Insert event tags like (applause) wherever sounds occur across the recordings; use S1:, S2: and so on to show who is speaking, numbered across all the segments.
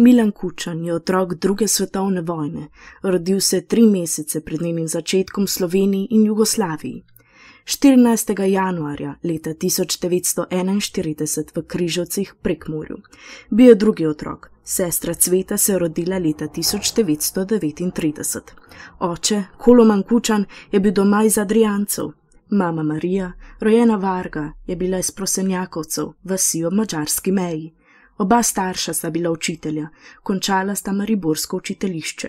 S1: Milan Kučan je otrok druge svetovne vojne, rodil se tri mesece pred njenim začetkom v Sloveniji in Jugoslaviji. 14. januarja leta 1941 v Križovcih prek Morju. Bil je drugi otrok, sestra Cveta se je rodila leta 1939. Oče, Koloman Kučan, je bil doma iz Adrijancev. Mama Marija, rojena Varga, je bila iz Prosenjakovcev, vasi ob mačarski meji. Oba starša sta bila učitelja, končala sta Mariborsko učiteljišče.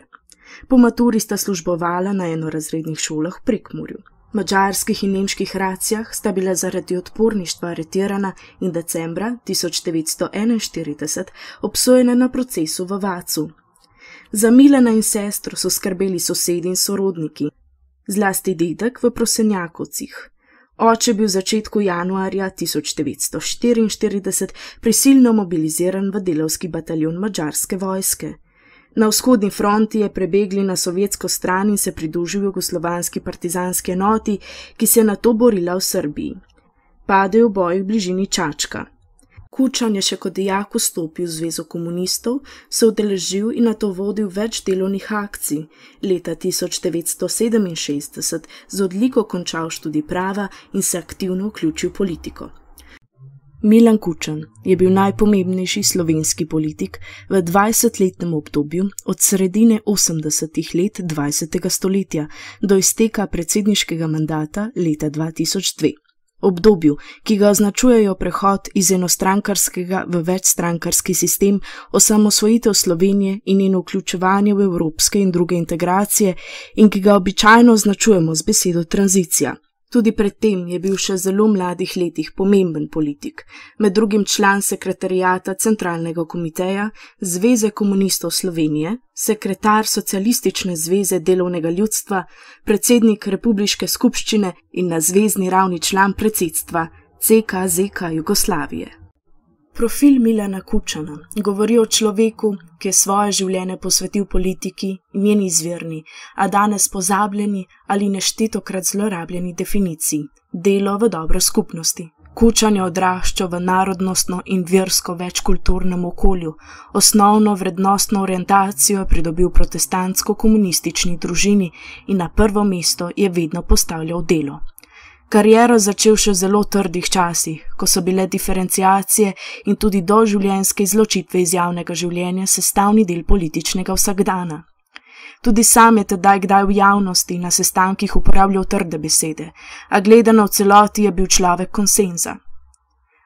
S1: Po maturi sta službovala na enorazrednih šolah v Prekmurju. V mačarskih in nemških racijah sta bila zaradi odporništva aretirana in decembra 1941 obsojena na procesu v Vacu. Za Milana in sestro so skrbeli sosedi in sorodniki, zlasti dedek v Prosenjakovcih. Oče bil v začetku januarja 1944 prisilno mobiliziran v delovski bataljon mačarske vojske. Na vzhodni fronti je prebegli na sovjetsko stran in se pridružil jugoslovanski partizanski enoti, ki se je na to borila v Srbiji. Padel v boju v bližini Čačka. Kučan je še kot dijak vstopil v Zvezo komunistov, se udeležil in na to vodil več delovnih akcij. Leta 1967 z odliko končal študij prava in se aktivno vključil v politiko. Milan Kučan je bil najpomembnejši slovenski politik v 20-letnem obdobju od sredine 80-ih let 20. stoletja do izteka predsedniškega mandata leta 2002 obdobju, ki ga označujejo prehod iz enostrankarskega v večstrankarski sistem, osamosvojitev Slovenije in njeno vključevanje v evropske in druge integracije, in ki ga običajno označujemo z besedo tranzicija. Tudi predtem je bil še zelo mladih letih pomemben politik, med drugim član sekretarijata Centralnega komiteja Zveze komunistov Slovenije, sekretar Socialistične zveze delovnega ljudstva, predsednik Republiške skupščine in na zvezdni ravni član predsedstva CKZK Jugoslavije. Profil Milana Kučana govori o človeku, ki je svoje življenje posvetil politiki, njeni izvirni, a danes pozabljeni ali neštetokrat zlorabljeni definiciji: delo v dobro skupnosti. Kučan je odraščal v narodnostno in versko večkulturnem okolju, osnovno vrednostno orientacijo je pridobil v protestantsko-komunistični družini in na prvo mesto je vedno postavljal delo. Kariero začel še v zelo trdih časih, ko so bile diferencijacije in tudi doživljenjske izločitve iz javnega življenja sestavni del političnega vsakdana. Tudi sam je tedaj kdaj v javnosti na sestankih uporabljal trde besede, a gledano v celoti je bil človek konsenza.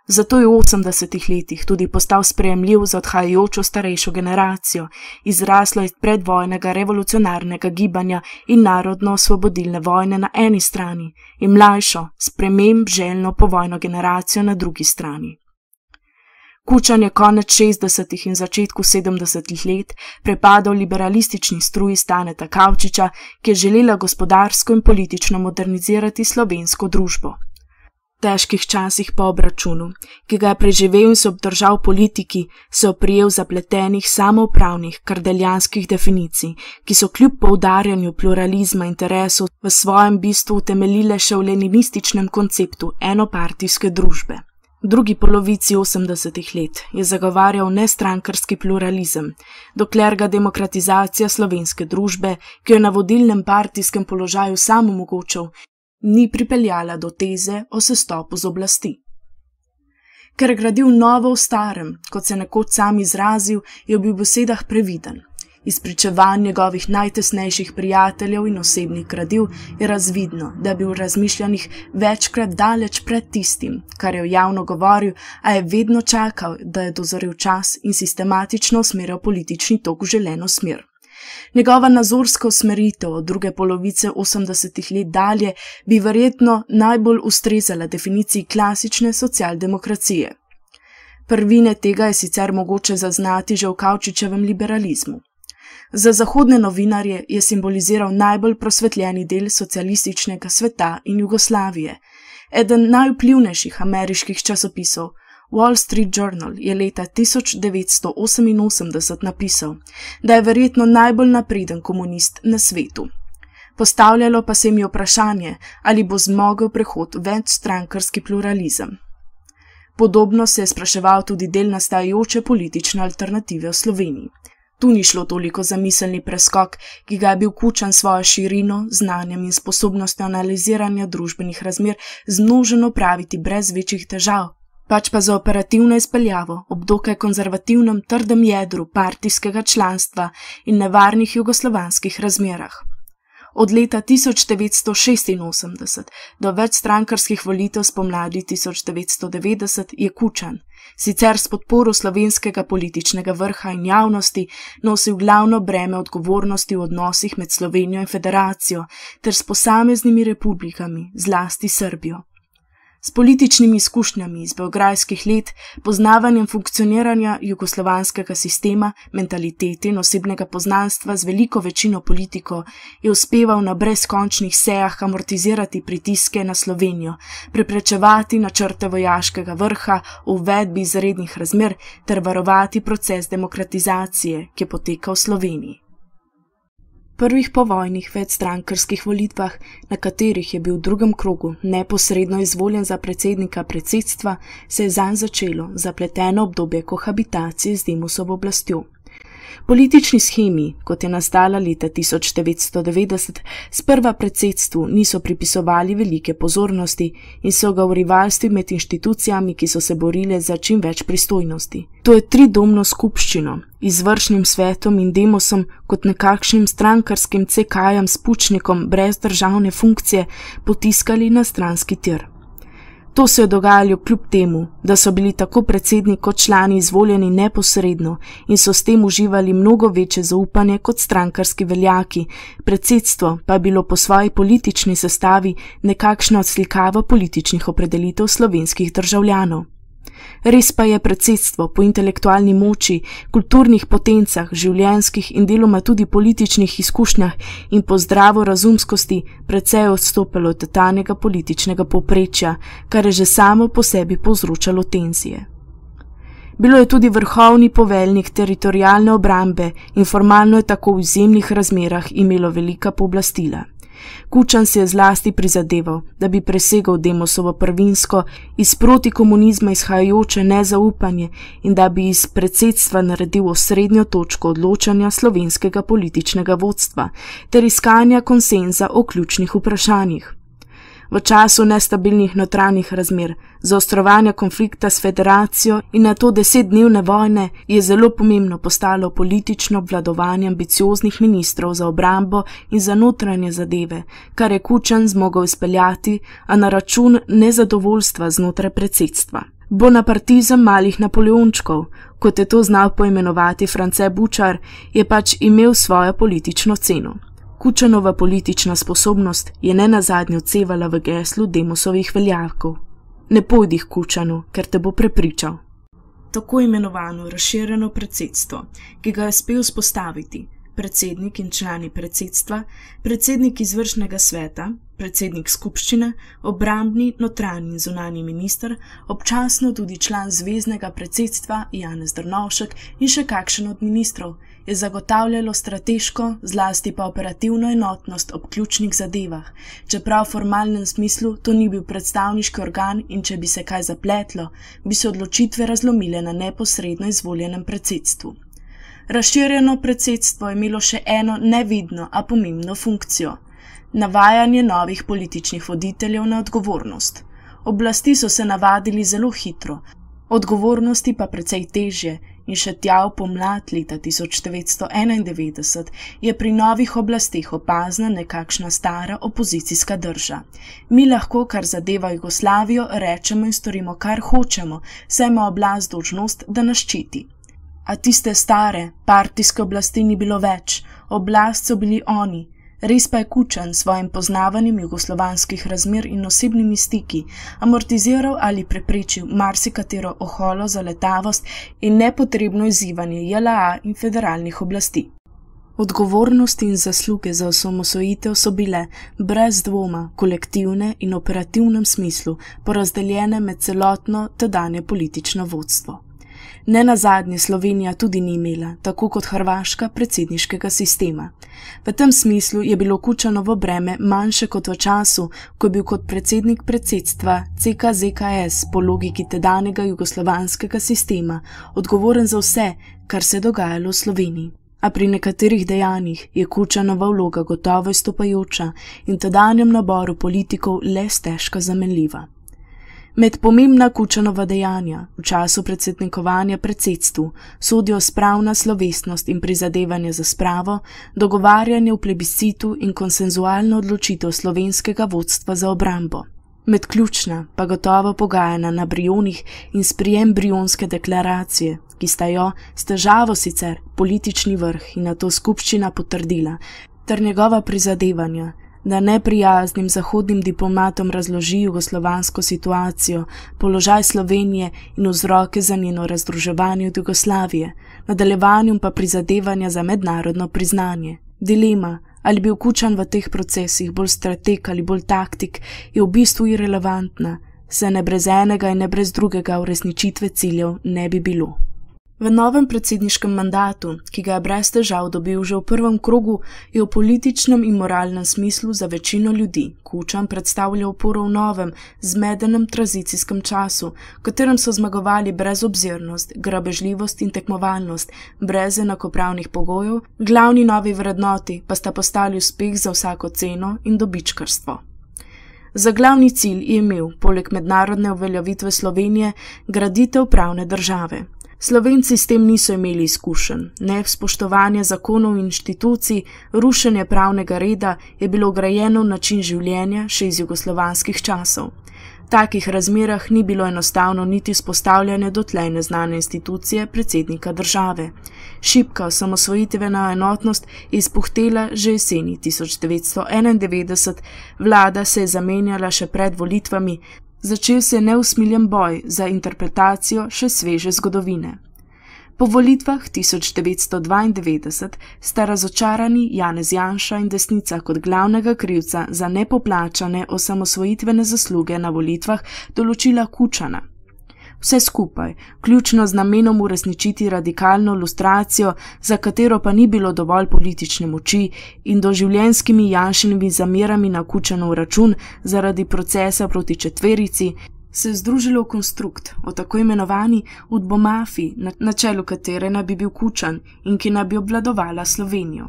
S1: Zato je v 80-ih letih tudi postal sprejemljiv za odhajajočo starejšo generacijo, izraslo iz predvojnega revolucionarnega gibanja in narodno-osvobodilne vojne na eni strani in mlajšo, sprememb željno povojno generacijo na drugi strani. Kučan je konec 60-ih in začetku 70-ih let prepadal liberalistični struji Staneta Kavčiča, ki je želela gospodarsko in politično modernizirati slovensko družbo težkih časih po obračunu, ki ga je preživel in se obdržal politiki, se oprijel zapletenih samoupravnih kardeljanskih definicij, ki so kljub poudarjanju pluralizma interesov v svojem bistvu utemeljile še v leninističnem konceptu enopartijske družbe. V drugi polovici 80-ih let je zagovarjal nestrankarski pluralizem, dokler ga demokratizacija slovenske družbe, ki jo je na vodilnem partijskem položaju sam omogočal, ni pripeljala do teze o sestopu z oblasti. Ker je gradil novo v starem, kot se nekoč sam izrazil, je bil v besedah previden. Iz pričevanj njegovih najtesnejših prijateljev in osebnih gradiv je razvidno, da je bil v razmišljanjih večkrat daleč pred tistim, kar je javno govoril, a je vedno čakal, da je dozoril čas in sistematično usmerjal politični tok v želeno smer. Njegova nazorska usmeritev od druge polovice 80-ih let dalje bi verjetno najbolj ustrezala definiciji klasične socialdemokracije. Prvine tega je sicer mogoče zaznati že v Kavčičevem liberalizmu. Za zahodne novinarje je simboliziral najbolj prosvetljeni del socialističnega sveta in Jugoslavije, eden najvplivnejših ameriških časopisov. Wall Street Journal je leta 1988 napisal, da je verjetno najbolj napreden komunist na svetu. Postavljalo pa se je vprašanje, ali bo zmogel prehod v večstrankarski pluralizem. Podobno se je spraševal tudi del nastajajoče politične alternative v Sloveniji. Tu ni šlo toliko za miselni preskok, ki ga je bil kučan svojo širino, znanjem in sposobnostjo analiziranja družbenih razmer zmnoženo praviti brez večjih težav, pač pa za operativno izpeljavo ob dokaj konzervativnem trdem jedru partijskega članstva in nevarnih jugoslovanskih razmerah. Od leta 1986 do večstrankarskih volitev spomladi 1990 je Kučan, sicer s podporo slovenskega političnega vrha in javnosti, nosil glavno breme odgovornosti v odnosih med Slovenijo in federacijo ter s posameznimi republikami, zlasti Srbijo. S političnimi izkušnjami iz beograjskih let, poznavanjem funkcioniranja jugoslovanskega sistema, mentalitete in osebnega poznanstva z veliko večino politikov, je uspeval na brezkončnih sejah amortizirati pritiske na Slovenijo, preprečevati načrte vojaškega vrha o uvedbi izrednih razmer ter varovati proces demokratizacije, ki je potekal v Sloveniji prvih povojnih večstrankarskih volitvah, na katerih je bil v drugem krogu neposredno izvoljen za predsednika predsedstva, se je zanj začelo zapleteno obdobje kohabitacije z Demusovo oblastjo. Politični schemi, kot je nastala leta 1990, sprva predsedstvu niso pripisovali velike pozornosti in so ga v rivalstvi med inštitucijami, ki so se borile za čim več pristojnosti. To je tridomno skupščino, izvršnim svetom in demosom kot nekakšnim strankarskim CK-jem s pučnikom brez državne funkcije potiskali na stranski tir. To se je dogajalo kljub temu, da so bili tako predsednik kot člani izvoljeni neposredno in so s tem uživali mnogo večje zaupanje kot strankarski veljaki, predsedstvo pa je bilo po svoji politični sestavi nekakšna odslikava političnih opredelitev slovenskih državljanov. Res pa je predsedstvo po intelektualni moči, kulturnih potencah, življenjskih in deloma tudi političnih izkušnjah in po zdravo razumskosti precej odstopilo od tetanjega političnega povprečja, kar je že samo po sebi povzročalo tenzije. Bilo je tudi vrhovni poveljnik teritorijalne obrambe in formalno je tako v izjemnih razmerah imelo velika pooblastila. Kučan si je zlasti prizadeval, da bi presegal Demosovo prvinsko iz proti komunizma izhajajoče nezaupanje in da bi iz predsedstva naredil osrednjo točko odločanja slovenskega političnega vodstva ter iskanja konsenza o ključnih vprašanjih v času nestabilnih notranjih razmer, zaostrovanja konflikta s federacijo in na to desetdnevne vojne, je zelo pomembno postalo politično obvladovanje ambicioznih ministrov za obrambo in za notranje zadeve, kar je Kučan zmogel izpeljati, a na račun nezadovoljstva znotraj predsedstva. Bonapartizem malih napoleončkov, kot je to znal poimenovati France Bučar, je pač imel svojo politično ceno. Kučanova politična sposobnost je ne nazadnje odsevala v geslu demosovih veljakov. Ne pojdi k Kučanu, ker te bo prepričal. Tako imenovano razširjeno predsedstvo, ki ga je uspel spostaviti, predsednik in člani predsedstva, predsednik izvršnega sveta, predsednik skupščine, obrambni, notranji in zunani minister, občasno tudi član zvezdnega predsedstva Janez Drnovšek in še kakšen od ministrov, je zagotavljalo strateško, zlasti pa operativno enotnost ob ključnih zadevah, čeprav v formalnem smislu to ni bil predstavniški organ in če bi se kaj zapletlo, bi se odločitve razlomile na neposredno izvoljenem predsedstvu. Razširjeno predsedstvo je imelo še eno nevidno, a pomembno funkcijo: navajanje novih političnih voditeljev na odgovornost. Oblasti so se navadili zelo hitro, odgovornosti pa precej težje, in še tja v pomlad leta 1991 je pri novih oblasteh opazna nekakšna stara opozicijska drža. Mi lahko, kar zadeva Jugoslavijo, rečemo in storimo, kar hočemo, saj ima oblast dožnost, da nas ščiti. A tiste stare, partijske oblasti ni bilo več, oblast so bili oni, Res pa je Kučan s svojim poznavanjem jugoslovanskih razmer in osebnimi stiki amortiziral ali preprečil marsikatero oholo za letavost in nepotrebno izzivanje JLA in federalnih oblasti. Odgovornosti in zasluge za osamosvojitev so bile brez dvoma kolektivne in operativnem smislu porazdeljene med celotno tedanje politično vodstvo. Ne na zadnje Slovenija tudi ni imela, tako kot Hrvaška, predsedniškega sistema. V tem smislu je bilo Kučanovo breme manjše kot v času, ko je bil kot predsednik predsedstva CKZKS po logiki tedanjega jugoslovanskega sistema odgovoren za vse, kar se je dogajalo v Sloveniji. A pri nekaterih dejanjih je Kučanova vloga gotovo izstopajoča in tedanjem naboru politikov le stežka zamenljiva. Med pomembna kučanova dejanja v času predsednikovanja predsedstvu sodijo spravna slovesnost in prizadevanje za spravo, dogovarjanje v plebiscitu in konsenzualno odločitev slovenskega vodstva za obrambo. Med ključna pa gotovo pogajanja na brionih in sprijem brionske deklaracije, ki sta jo s težavo sicer politični vrh in na to skupščina potrdila, ter njegova prizadevanja, da neprijaznim zahodnim diplomatom razloži jugoslovansko situacijo, položaj Slovenije in vzroke za njeno razdruževanje od Jugoslavije, nadaljevanjem pa prizadevanja za mednarodno priznanje. Dilema, ali bil Kučan v teh procesih bolj strateg ali bolj taktik, je v bistvu irrelevantna, se ne brez enega in ne brez drugega uresničitve ciljev ne bi bilo. V novem predsedniškem mandatu, ki ga je brez težav dobil že v prvem krogu, je v političnem in moralnem smislu za večino ljudi Kučan predstavljal oporo v novem, zmedenem tranzicijskem času, v katerem so zmagovali brezobzirnost, grabežljivost in tekmovalnost, brez enakopravnih pogojev, glavni novi vrednoti pa sta postali uspeh za vsako ceno in dobičkarstvo. Za glavni cilj je imel, poleg mednarodne uveljavitve Slovenije, graditev pravne države. Slovenci s tem niso imeli izkušenj, ne spoštovanje zakonov in inštitucij, rušenje pravnega reda je bilo grajeno v način življenja še iz jugoslovanskih časov. V takih razmerah ni bilo enostavno niti spostavljanje dotlej neznane institucije predsednika države. Šipka osamosvojitvena enotnost je izpuhtela že jeseni 1991, vlada se je zamenjala še pred volitvami, začel se je neusmiljen boj za interpretacijo še sveže zgodovine. Po volitvah 1992 sta razočarani Janez Janša in desnica kot glavnega krivca za nepoplačane osamosvojitvene zasluge na volitvah določila Kučana. Vse skupaj, ključno z namenom uresničiti radikalno lustracijo, za katero pa ni bilo dovolj politične moči in doživljenskimi janšenimi zamerami na kučanov račun zaradi procesa proti četverici, se je združilo v konstrukt o tako imenovani udbomafiji, na, na čelu katere naj bi bil kučan in ki naj bi obvladovala Slovenijo.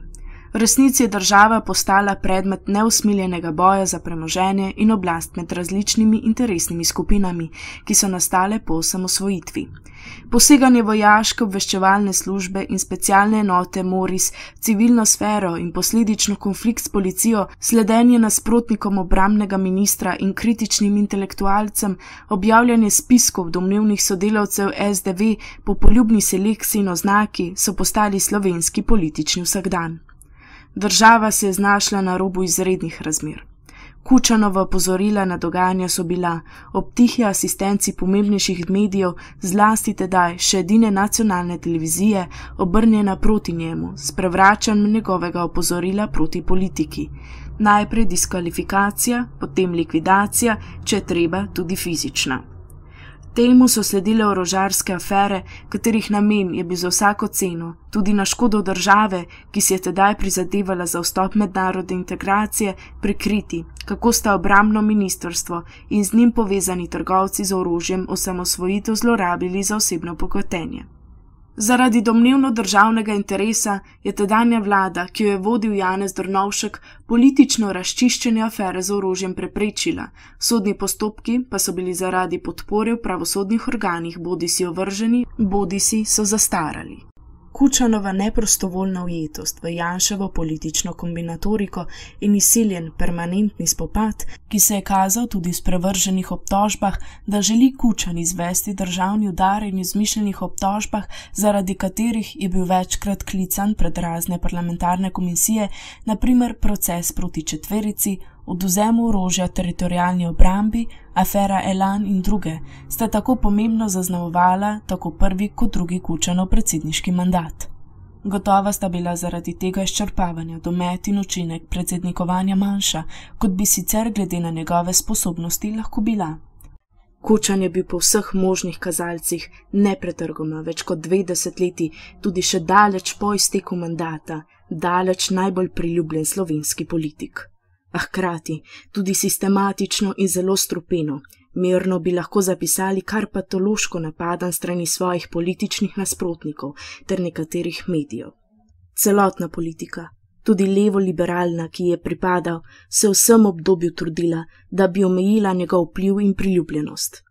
S1: V resnici je država postala predmet neusmiljenega boja za premoženje in oblast med različnimi interesnimi skupinami, ki so nastale po osamosvojitvi. Poseganje vojaške obveščevalne službe in specialne enote Moris, civilno sfero in posledično konflikt s policijo, sledenje nasprotnikom obramnega ministra in kritičnim intelektualcem, objavljanje spiskov domnevnih sodelavcev SDV po poljubni selekciji in oznaki so postali slovenski politični vsakdan. Država se je znašla na robu izrednih razmer. Kučanova opozorila na dogajanja so bila ob tihi asistenci pomembnejših medijev, zlasti tedaj še edine nacionalne televizije, obrnjena proti njemu, s prevračanjem njegovega opozorila proti politiki. Najprej diskvalifikacija, potem likvidacija, če treba tudi fizična. Temu so sledile orožarske afere, katerih namen je bil za vsako ceno, tudi na škodo države, ki si je tedaj prizadevala za vstop mednarodne integracije, prikriti, kako sta obramno ministrstvo in z njim povezani trgovci z orožjem osamosvojitev zlorabili za osebno pokotenje. Zaradi domnevno državnega interesa je tedanja vlada, ki jo je vodil Janez Drnovšek, politično razčiščenje afere z orožjem preprečila, sodni postopki pa so bili zaradi podpore v pravosodnih organih bodi si ovrženi, bodi si so zastarali. Kučanova neprostovoljna ujetost v Janševo politično kombinatoriko in izsiljen permanentni spopad, ki se je kazal tudi v sprevrženih obtožbah, da želi Kučan izvesti državni udar in izmišljenih obtožbah, zaradi katerih je bil večkrat klican pred razne parlamentarne komisije, naprimer proces proti četverici, oduzemu orožja teritorijalni obrambi, afera Elan in druge, sta tako pomembno zaznamovala tako prvi kot drugi kučano predsedniški mandat. Gotova sta bila zaradi tega izčrpavanja domet in učinek predsednikovanja manjša, kot bi sicer glede na njegove sposobnosti lahko bila. Kučan je bil po vseh možnih kazalcih nepretrgoma več kot dve desetletji, tudi še daleč po izteku mandata, daleč najbolj priljubljen slovenski politik. A hkrati tudi sistematično in zelo strupeno, mirno bi lahko zapisali kar patološko napadan strani svojih političnih nasprotnikov ter nekaterih medijev. Celotna politika, tudi levo-liberalna, ki je pripadal, se v vsem obdobju trudila, da bi omejila njegov vpliv in priljubljenost.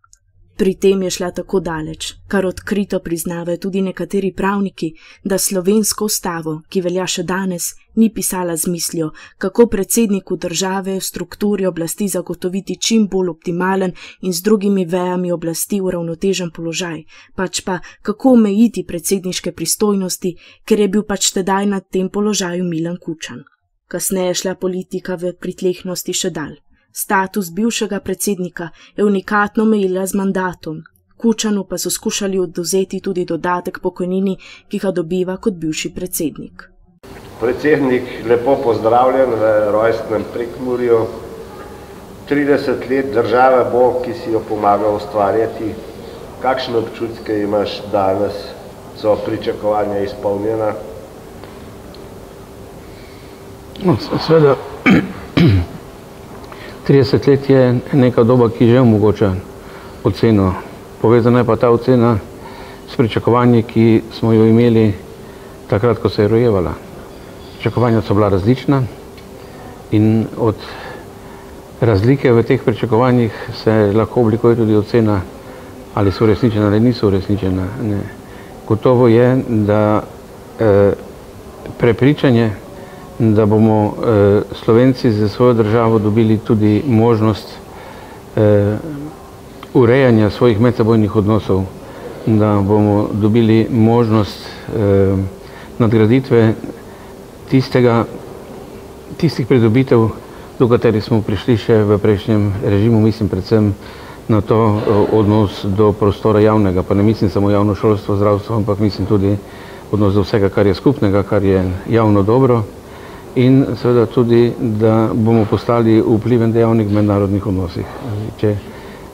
S1: Pri tem je šla tako daleč, kar odkrito priznavajo tudi nekateri pravniki, da slovensko ustavo, ki velja še danes, ni pisala z mislijo, kako predsedniku države v strukturi oblasti zagotoviti čim bolj optimalen in z drugimi vejami oblasti uravnotežen položaj, pač pa kako omejiti predsedniške pristojnosti, ker je bil pač tedaj na tem položaju Milan Kučan. Kasneje je šla politika v pritlehnosti še dalj. Status bivšega predsednika je unikatno omejila z mandatom. Kučanu pa so skušali oduzeti tudi dodatek pokojnini, ki ga dobiva kot bivši predsednik.
S2: Predsednik, lepo pozdravljen v rojstnem prekmurju. 30 let države bo, ki si jo pomaga ustvarjati. Kakšne občutke imaš danes, so pričakovanja izpolnjena?
S3: No, seveda, (clears throat) 30 let je neka doba, ki že omogoča oceno. Povezana je pa ta ocena s pričakovanji, ki smo jo imeli takrat, ko se je rojevala. Pričakovanja so bila različna in od razlike v teh pričakovanjih se lahko oblikuje tudi ocena, ali so uresničena ali niso uresničena. Ne. Gotovo je, da eh, prepričanje, da bomo eh, Slovenci za svojo državo dobili tudi možnost eh, urejanja svojih medsebojnih odnosov, da bomo dobili možnost eh, nadgraditve tistega, tistih pridobitev, do katerih smo prišli še v prejšnjem režimu, mislim predvsem na to odnos do prostora javnega, pa ne mislim samo javno šolstvo, zdravstvo, ampak mislim tudi odnos do vsega, kar je skupnega, kar je javno dobro in seveda tudi, da bomo postali vpliven dejavnik v mednarodnih odnosih. Če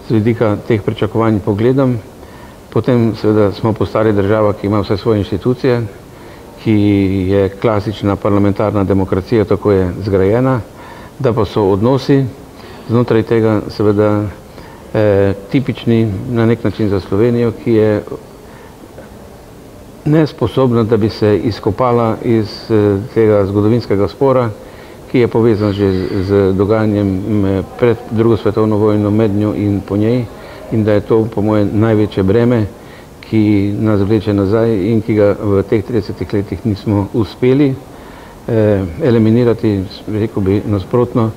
S3: z vidika teh pričakovanj pogledam, potem seveda smo postali država, ki ima vse svoje inštitucije, ki je klasična parlamentarna demokracija, tako je zgrajena, da pa so odnosi znotraj tega seveda eh, tipični na nek način za Slovenijo, ki je nesposobna, da bi se izkopala iz eh, tega zgodovinskega spora, ki je povezan že z dogajanjem pred drugo svetovno vojno med njo in po njej in da je to po moje največje breme, ki nas vleče nazaj in ki ga v teh 30 letih nismo uspeli eh, eliminirati, rekel bi nasprotno,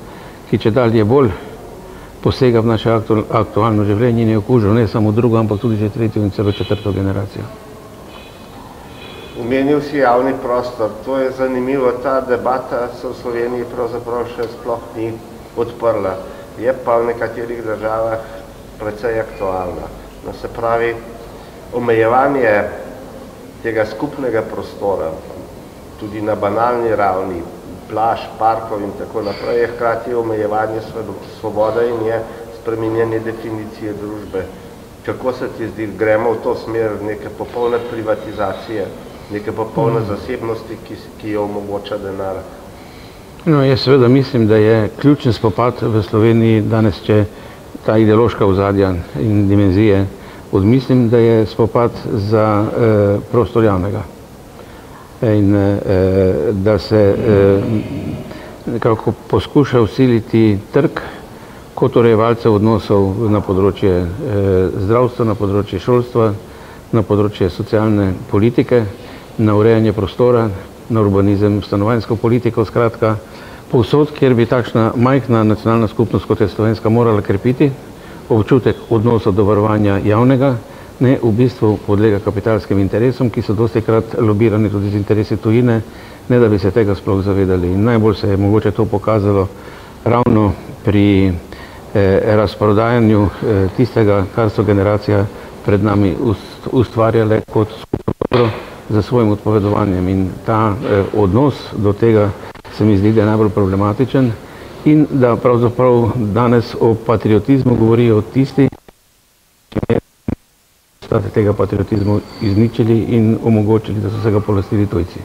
S3: ki če dalje bolj posega v naše aktualno življenje in je okužil ne samo drugo, ampak tudi že tretjo in celo četrto generacijo.
S2: Umenil si javni prostor. To je zanimivo. Ta debata se v Sloveniji pravzaprav še sploh ni odprla. Je pa v nekaterih državah precej aktualna. No, se pravi, omejevanje tega skupnega prostora, tudi na banalni ravni, plaž, parkov in tako naprej, je hkrati omejevanje svobode in je spreminjanje definicije družbe. Kako se ti zdi, gremo v to smer neke popolne privatizacije? Neke popolne mm. zasebnosti, ki, ki jo omogoča denar.
S3: No, jaz seveda mislim, da je ključni spopad v Sloveniji danes, če ta ideološka ozadja in dimenzije odmislim, da je spopad za eh, prostor javnega. In eh, da se eh, nekako poskuša usiliti trg kot urejevalce odnosov na področje eh, zdravstva, na področje šolstva, na področje socialne politike na urejanje prostora, na urbanizem, stanovanjsko politiko, skratka, povsod, kjer bi takšna majhna nacionalna skupnost, kot je Slovenska, morala krepiti občutek odnosa do varovanja javnega, ne v bistvu podlega kapitalskim interesom, ki so dosti krat lobirani tudi z interesi tujine, ne da bi se tega sploh zavedali. In najbolj se je mogoče to pokazalo ravno pri eh, razprodajanju eh, tistega, kar so generacija pred nami ustvarjale kot skupno dobro za svojim odpovedovanjem in ta eh, odnos do tega se mi zdi, da je najbolj problematičen in da pravzaprav danes o patriotizmu govorijo tisti, rezultate tega patriotizma izničili in omogočili, da so se ga polastili tujci.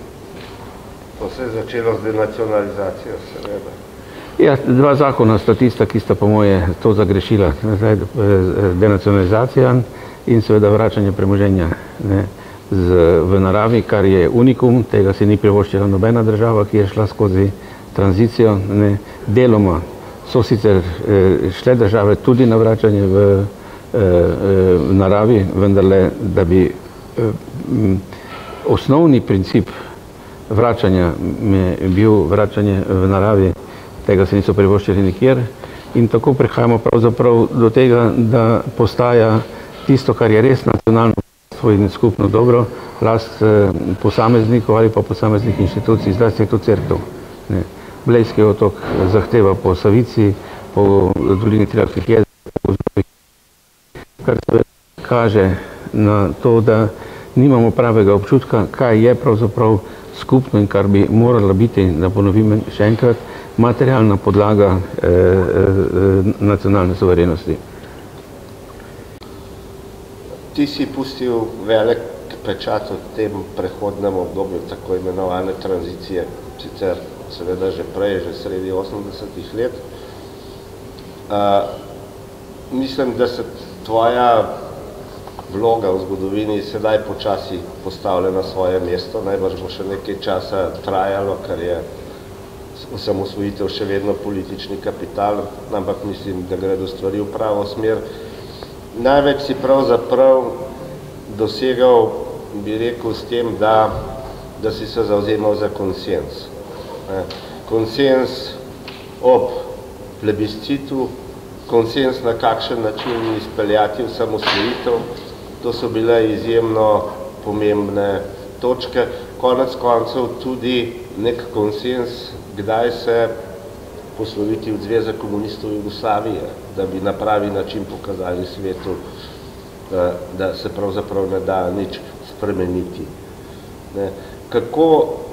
S2: To se je začelo z denacionalizacijo, seveda.
S3: Ja, dva zakona sta tista, ki sta po moje to zagrešila. Zdaj, denacionalizacija in seveda vračanje premoženja ne, v naravi, kar je unikum, tega si ni privoščila nobena država, ki je šla skozi tranzicijo. Ne. Deloma so sicer eh, šle države tudi na vračanje v, eh, v naravi, vendar le, da bi eh, osnovni princip vračanja bil vračanje v naravi, tega se niso privoščili nikjer in tako prihajamo pravzaprav do tega, da postaja tisto, kar je res nacionalno in skupno dobro, last eh, posameznikov ali pa posameznih inštitucij, se je to crkv. Blejski otok zahteva po Savici, po dolini Triakskih jezer, kar se kaže na to, da nimamo pravega občutka, kaj je pravzaprav skupno in kar bi morala biti, da ponovim še enkrat, materialna podlaga eh, eh, nacionalne suverenosti.
S2: Ti si pustil velik pečat v tem prehodnem obdobju tako imenovane tranzicije, sicer seveda že prej, že sredi 80-ih let. Uh, mislim, da se tvoja vloga v zgodovini sedaj počasi postavlja na svoje mesto, najbrž bo še nekaj časa trajalo, ker je osamosvojitev še vedno politični kapital, ampak mislim, da gre do stvari v pravo smer. Največ si pravzaprav dosegal, bi rekel, s tem, da, da si se zauzemal za konsens. Konsens ob plebiscitu, konsens na kakšen način izpeljati osamosvojitev, to so bile izjemno pomembne točke. Konec koncev tudi nek konsens, kdaj se posloviti od Zveze komunistov Jugoslavije, da bi na pravi način pokazali svetu, da, da se pravzaprav ne da nič spremeniti. Ne. Kako,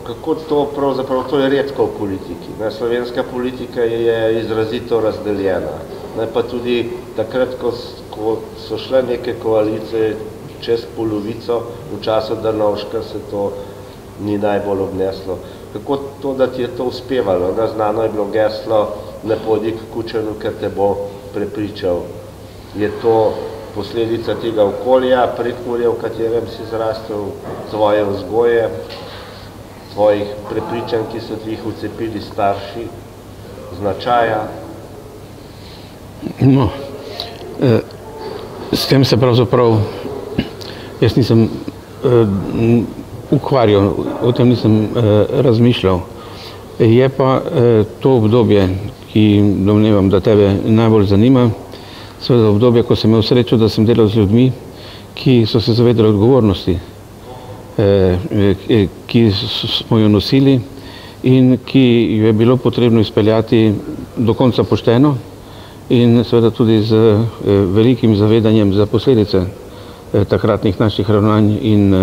S2: kako to pravzaprav, to je redko v politiki. Ne. Slovenska politika je izrazito razdeljena. Ne, pa tudi takrat, ko, ko so šle neke koalicije čez polovico, v času Drnovška se to ni najbolj obneslo. Kako to, da ti je to uspevalo? Ne, znano je bilo geslo, ne podi k kučenu, ker te bo prepričal. Je to posledica tega okolja, prekmurja, v katerem si zrastel, tvoje vzgoje, tvojih prepričanj, ki so ti jih ucepili starši, značaja?
S3: No, eh, s tem se pravzaprav jaz nisem eh, ukvarjal, o tem nisem eh, razmišljal. Je pa eh, to obdobje, ki domnevam, da tebe najbolj zanima, seveda obdobje, ko sem imel srečo, da sem delal z ljudmi, ki so se zavedali odgovornosti, eh, ki smo jo nosili in ki jo je bilo potrebno izpeljati do konca pošteno in seveda tudi z eh, velikim zavedanjem za posledice eh, takratnih naših ravnanj in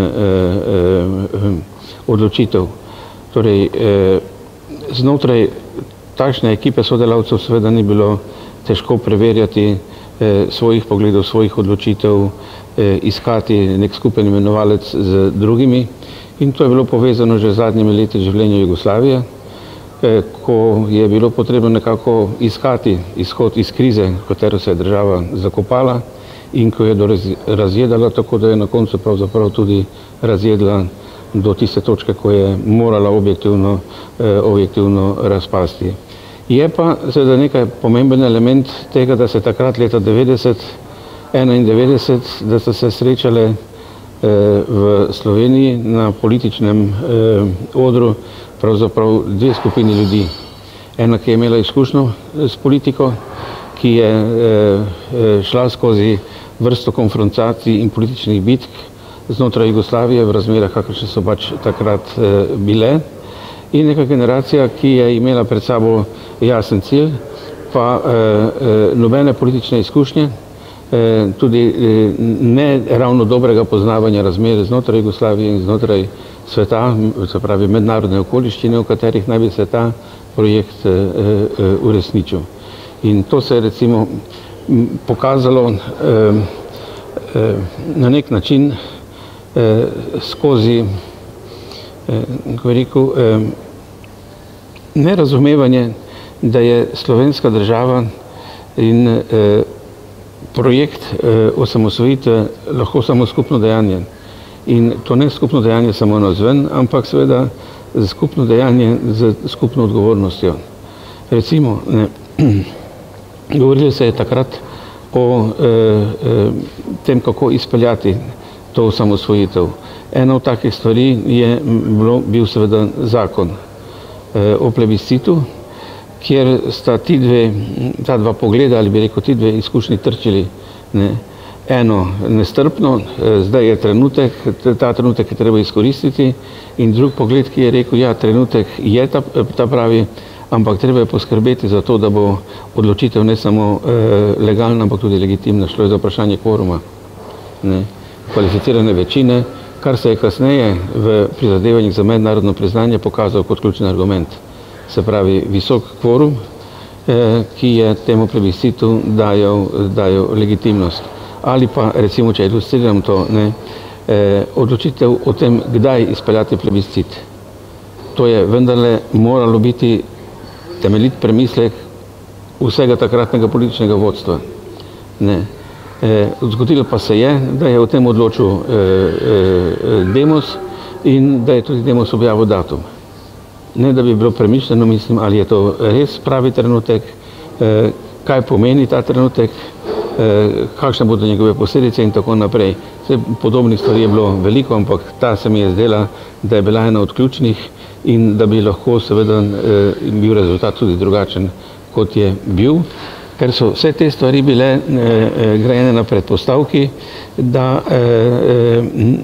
S3: odločitev. Torej, znotraj takšne ekipe sodelavcev seveda ni bilo težko preverjati svojih pogledov, svojih odločitev, iskati nek skupen imenovalec z drugimi in to je bilo povezano že z zadnjimi leti življenja Jugoslavije, ko je bilo potrebno nekako iskati izhod iz krize, katero se je država zakopala in ko je razjedala, tako da je na koncu pravzaprav tudi razjedla do tiste točke, ko je morala objektivno, objektivno razpasti. Je pa seveda nekaj pomemben element tega, da se takrat leta 90, 91, da so se srečale v Sloveniji na političnem odru pravzaprav dve skupini ljudi. Ena, ki je imela izkušnjo s politiko, ki je šla skozi vrsto konfrontacij in političnih bitk znotraj Jugoslavije v razmerah, kakršne so pač takrat bile. In neka generacija, ki je imela pred sabo jasen cilj, pa nobene politične izkušnje, tudi ne ravno dobrega poznavanja razmer znotraj Jugoslavije in znotraj sveta, se pravi mednarodne okoliščine, v katerih naj bi se ta projekt uresničil. In to se je recimo pokazalo na nek način skozi rekel, nerazumevanje, da je slovenska država in projekt osamosvojitve lahko samo skupno dejanje. In to ne skupno dejanje samo na zven, ampak seveda skupno dejanje z skupno odgovornostjo. Recimo, ne, govorili se je takrat o e, e, tem, kako izpeljati to osamosvojitev. Ena od takih stvari je bilo, bil seveda zakon e, o plebiscitu, kjer sta ti dve, ta dva pogleda ali bi rekel ti dve izkušnji trčili. Ne, eno nestrpno, eh, zdaj je trenutek, ta trenutek je treba izkoristiti in drug pogled, ki je rekel, ja, trenutek je ta, ta pravi, ampak treba je poskrbeti za to, da bo odločitev ne samo eh, legalna, ampak tudi legitimna. Šlo je za vprašanje kvoruma, ne, kvalificirane večine, kar se je kasneje v prizadevanjih za mednarodno priznanje pokazal kot ključni argument. Se pravi, visok kvorum, eh, ki je temu plebiscitu dajal, dajal legitimnost ali pa recimo, če ilustriram to, ne, eh, odločitev o tem, kdaj izpeljati plebiscit. To je vendarle moralo biti temeljit premislek vsega takratnega političnega vodstva. Ne. Eh, zgodilo pa se je, da je o tem odločil eh, eh, Demos in da je tudi Demos objavil datum. Ne, da bi bilo premišljeno, mislim, ali je to res pravi trenutek, eh, kaj pomeni ta trenutek, Eh, kakšne bodo njegove posledice in tako naprej. Vse podobnih stvari je bilo veliko, ampak ta se mi je zdela, da je bila ena od ključnih in da bi lahko seveda eh, bil rezultat tudi drugačen, kot je bil, ker so vse te stvari bile eh, grajene na predpostavki, da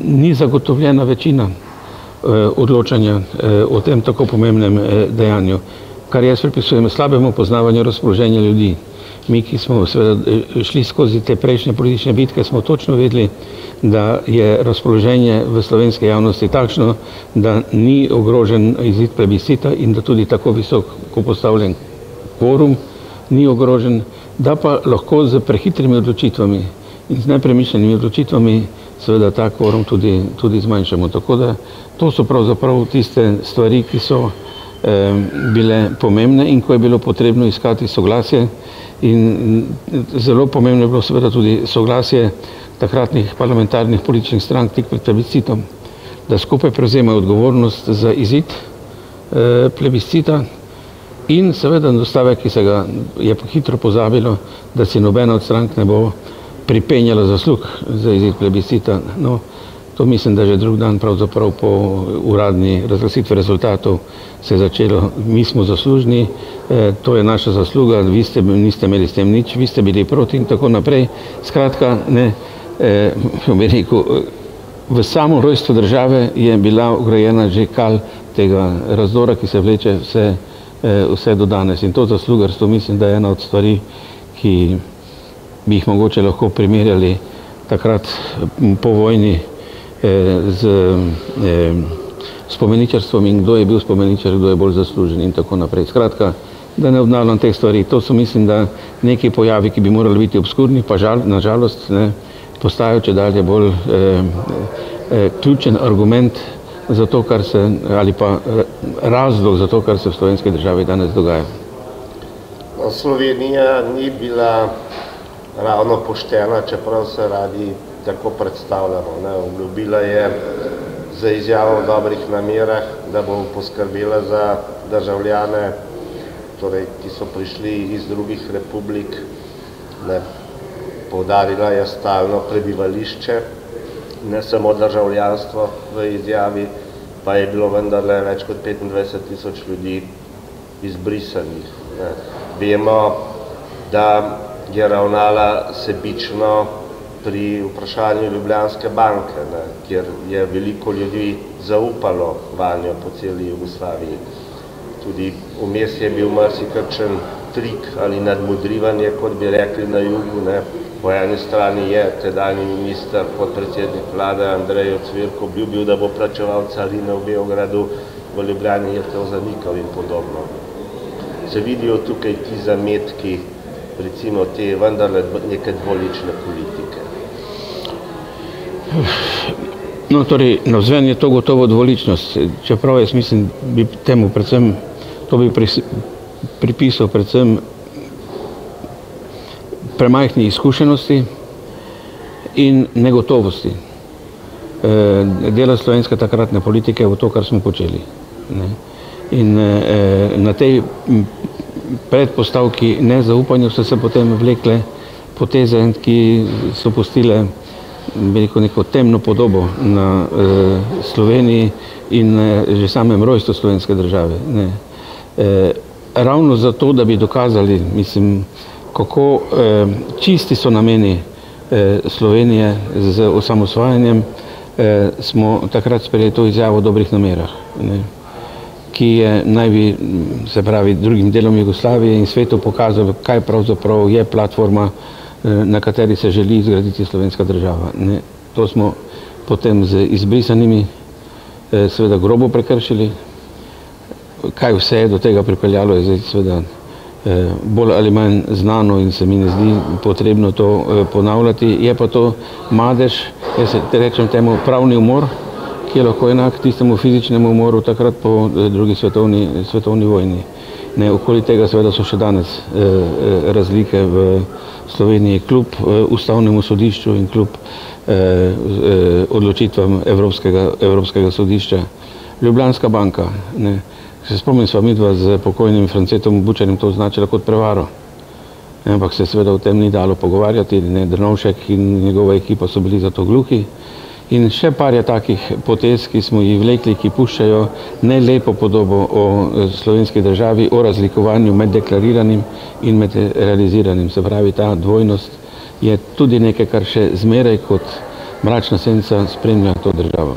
S3: ni zagotovljena večina odločanja o tem tako pomembnem dejanju, kar jaz pripisujem slabemu poznavanju razpoloženja ljudi. Mi, ki smo seveda eh, šli skozi te prejšnje politične bitke, smo točno vedeli, da je razpoloženje v slovenske javnosti takšno, da ni ogrožen izid plebiscita in da tudi tako visoko postavljen kvorum ni ogrožen, da pa lahko z prehitrimi odločitvami in z nepremišljenimi odločitvami seveda ta kvorum tudi, tudi zmanjšamo. Tako da to so pravzaprav tiste stvari, ki so eh, bile pomembne in ko je bilo potrebno iskati soglasje, In zelo pomembno je bilo seveda tudi soglasje takratnih parlamentarnih političnih strank tik pred plebiscitom, da skupaj prevzemajo odgovornost za izid eh, plebiscita in seveda dostavek, ki se ga je hitro pozabilo, da si nobena od strank ne bo pripenjala zaslug za izid plebiscita. No, To mislim, da že drug dan pravzaprav po uradni razglasitvi rezultatov se je začelo, mi smo zaslužni, eh, to je naša zasluga, vi ste, niste imeli s tem nič, vi ste bili proti in tako naprej. Skratka, ne, eh, rekel, v samo rojstvo države je bila ugrajena že kal tega razdora, ki se vleče vse, eh, vse do danes. In to zaslugarstvo mislim, da je ena od stvari, ki bi jih mogoče lahko primerjali takrat po vojni Eh, z eh, spomeničarstvom in kdo je bil spomeničar, kdo je bolj zaslužen in tako naprej. Skratka, da ne obnavljam teh stvari, to so mislim, da neki pojavi, ki bi morali biti obskurni, pa žal, nažalost ne, postajajo če dalje bolj eh, eh, ključen argument za to, kar se, ali pa eh, razlog za to, kar se v slovenski državi danes dogaja.
S2: No, Slovenija ni bila ravno poštena, čeprav se radi tako predstavljamo. Ne. Obljubila je za izjavo v dobrih namerah, da bo poskrbela za državljane, torej, ki so prišli iz drugih republik. Ne. Povdarila je stalno prebivališče, ne samo državljanstvo v izjavi, pa je bilo vendarle več kot 25 tisoč ljudi izbrisanih. Ne. Vemo, da je ravnala sebično pri vprašanju Ljubljanske banke, ne, kjer je veliko ljudi zaupalo vanjo po celi Jugoslaviji. Tudi vmes je bil marsikakšen trik ali nadmudrivanje, kot bi rekli na jugu. Ne. Po eni strani je tedajni minister, podpredsednik vlade Andrej Ocvirko obljubil, da bo plačeval carine v Beogradu, v Ljubljani je to zanikal in podobno. Se vidijo tukaj ti zametki, recimo te vendarle neke dvolične politike.
S3: No, torej, navzven je to gotovo dvoličnost, čeprav jaz mislim, bi temu predvsem, to bi pripisal predvsem premajhni izkušenosti in negotovosti eh, dela slovenske takratne politike v to, kar smo počeli. Ne. In eh, na tej predpostavki nezaupanja so se potem vlekle poteze, ki so pustile veliko neko temno podobo na eh, Sloveniji in eh, že samem rojstvu slovenske države. Ne. Eh, ravno zato, da bi dokazali, mislim, kako eh, čisti so nameni eh, Slovenije z osamosvajanjem, eh, smo takrat sprejeli to izjavo o dobrih namerah. Ne ki je naj bi, se pravi, drugim delom Jugoslavije in svetu pokazal, kaj pravzaprav je platforma, eh, na kateri se želi zgraditi slovenska država. Ne, to smo potem z izbrisanimi eh, seveda grobo prekršili. Kaj vse je do tega pripeljalo, je zdaj seveda bolj ali manj znano in se mi ne zdi potrebno to ponavljati. Je pa to madež, jaz se rečem temu pravni umor, ki je lahko enak tistemu fizičnemu umoru takrat po eh, drugi svetovni, svetovni vojni. Ne, okoli tega seveda so še danes eh, eh razlike v Sloveniji kljub eh, ustavnemu sodišču in kljub eh, eh, odločitvam Evropskega, Evropskega sodišča. Ljubljanska banka, ne, se spomnim sva midva z pokojnim Francetom Bučarjem to označila kot prevaro. Ampak se seveda o tem ni dalo pogovarjati, ne, Drnovšek in njegova ekipa so bili za to gluhi. In še par je takih potez, ki smo jih vlekli, ki puščajo ne lepo podobo o eh, slovenski državi, o razlikovanju med deklariranim in med realiziranim. Se pravi, ta dvojnost je tudi nekaj, kar še zmeraj kot mračna senca spremlja to državo.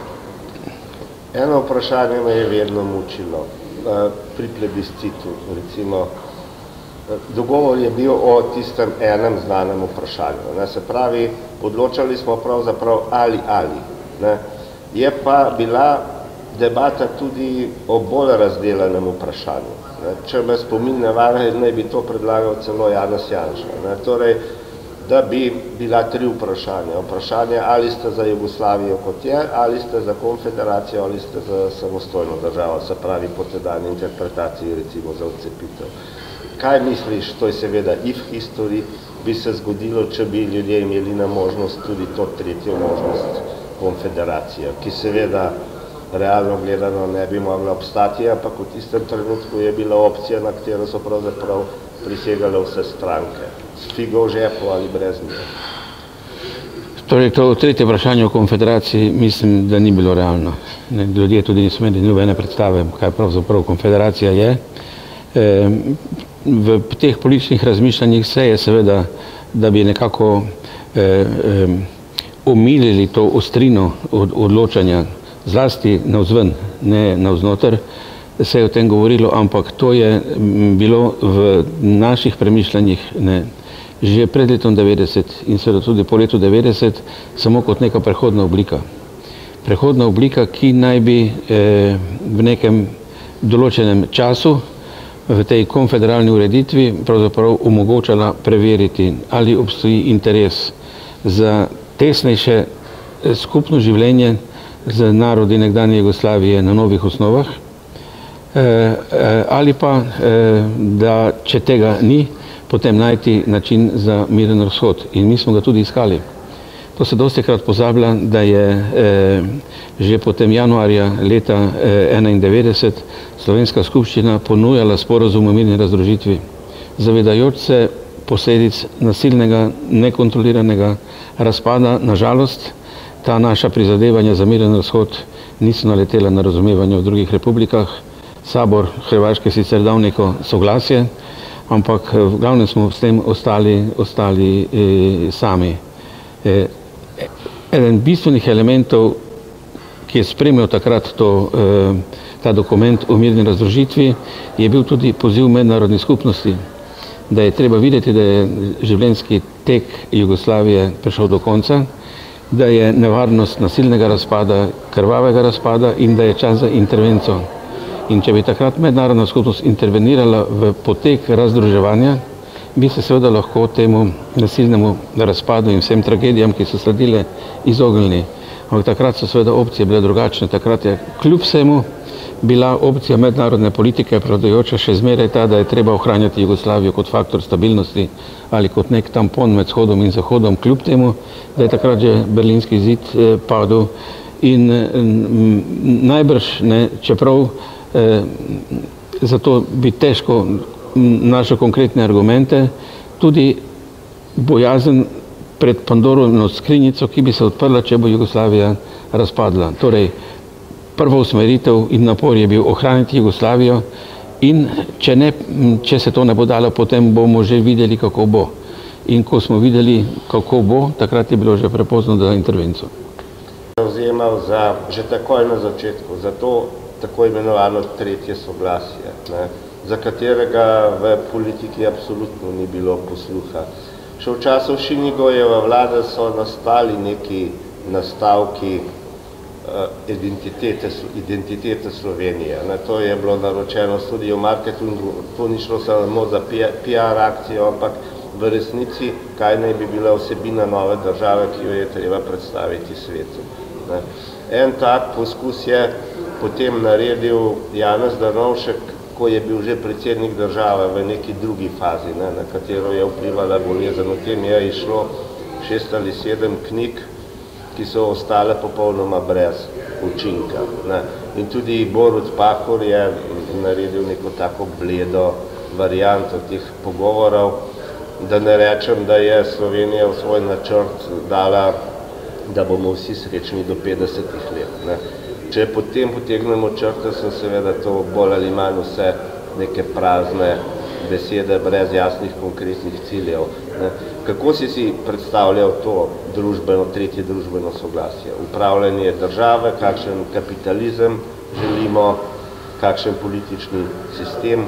S2: Eno vprašanje me je vedno mučilo eh, pri plebiscitu, recimo Dogovor je bil o tistem enem znanem vprašanju. Ne, se pravi, odločali smo pravzaprav ali ali. Ne. Je pa bila debata tudi o bolj razdelanem vprašanju. Ne. Če me spomin ne vara, naj bi to predlagal celo Janus Janša. Ne. Torej, da bi bila tri vprašanja. Vprašanje, ali ste za Jugoslavijo kot je, ali ste za konfederacijo, ali ste za samostojno državo, se pravi po tedajni interpretaciji recimo za odcepitev. Kaj misliš, to je seveda if history, bi se zgodilo, če bi ljudje imeli na možnost tudi to tretjo možnost konfederacije, ki seveda realno gledano ne bi mogla obstati, ampak v tistem trenutku je bila opcija, na katero so pravzaprav prisegale vse stranke, s figo v žepu ali brez nje.
S3: Torej, to tretje vprašanje o konfederaciji mislim, da ni bilo realno. Ne, ljudje tudi niso imeli nobene predstave, kaj pravzaprav konfederacija je. E, v teh političnih razmišljanjih se je seveda, da bi nekako eh, eh, omilili to ostrino od, odločanja, zlasti na vzven, ne na vznoter, se je o tem govorilo, ampak to je bilo v naših premišljanjih ne, že pred letom 90 in seveda tudi po letu 90 samo kot neka prehodna oblika. Prehodna oblika, ki naj bi eh, v nekem določenem času v tej konfederalni ureditvi pravzaprav omogočala preveriti, ali obstoji interes za tesnejše eh, skupno življenje z narodi nekdanje Jugoslavije na novih osnovah, eh, eh, ali pa, da če tega ni, potem najti način za miren razhod. In mi smo ga tudi iskali. To se dosti krat pozablja, da je eh, že potem januarja leta eh, 91 slovenska skupščina ponujala sporozum o mirni razdružitvi, zavedajoč se posledic nasilnega, nekontroliranega razpada. Nažalost, ta naša prizadevanja za miren razhod niso naletela na razumevanje v drugih republikah. Sabor Hrvaške sicer dal neko soglasje, ampak v glavnem smo s tem ostali, ostali eh, sami. Eh, eden bistvenih elementov, ki je spremljal takrat to, eh, ta dokument o mirni razdružitvi, je bil tudi poziv mednarodni skupnosti, da je treba videti, da je življenjski tek Jugoslavije prišel do konca, da je nevarnost nasilnega razpada, krvavega razpada in da je čas za intervenco. In če bi takrat mednarodna skupnost intervenirala v potek razdruževanja, bi se seveda lahko temu nasilnemu razpadu in vsem tragedijam, ki so sledile, izognili. Ampak takrat so seveda opcije bile drugačne. Takrat je kljub vsemu bila opcija mednarodne politike prevladujoča še zmeraj ta, da je treba ohranjati Jugoslavijo kot faktor stabilnosti ali kot nek tampon med shodom in zahodom, kljub temu, da je takrat že berlinski zid eh, padel in eh, najbrž, ne, čeprav zato bi težko našel konkretne argumente, tudi bojazen pred Pandorovno skrinjico, ki bi se odprla, če bo Jugoslavija razpadla. Torej, prva usmeritev in napor je bil ohraniti Jugoslavijo in če, ne, če se to ne bo dalo, potem bomo že videli, kako bo. In ko smo videli, kako bo, takrat je bilo že prepozno za intervenco.
S2: Vzemal za, že takoj na začetku, za to tako imenovano tretje soglasje, ne, za katerega v politiki absolutno ni bilo posluha. Še v času Šinigojeva vlade so nastali neki nastavki uh, identitete, identitete Slovenije. Ne, to je bilo naročeno tudi v marketingu, to ni šlo samo za PR akcijo, ampak v resnici, kaj naj bi bila vsebina nove države, ki jo je treba predstaviti svetu. Ne. En tak poskus je potem naredil Janez Drnovšek, ko je bil že predsednik države v neki drugi fazi, ne, na katero je vplivala bolezen. O tem je išlo šest ali sedem knjig, ki so ostale popolnoma brez učinka. Ne. In tudi Borut Pahor je naredil neko tako bledo varianto teh pogovorov, da ne rečem, da je Slovenija v svoj načrt dala, da bomo vsi srečni do 50 let. Ne. Če potem potegnemo črte, so seveda to bolj ali manj vse neke prazne besede brez jasnih konkretnih ciljev. Ne. Kako si si predstavljal to družbeno, tretje družbeno soglasje? Upravljanje države, kakšen kapitalizem želimo, kakšen politični sistem?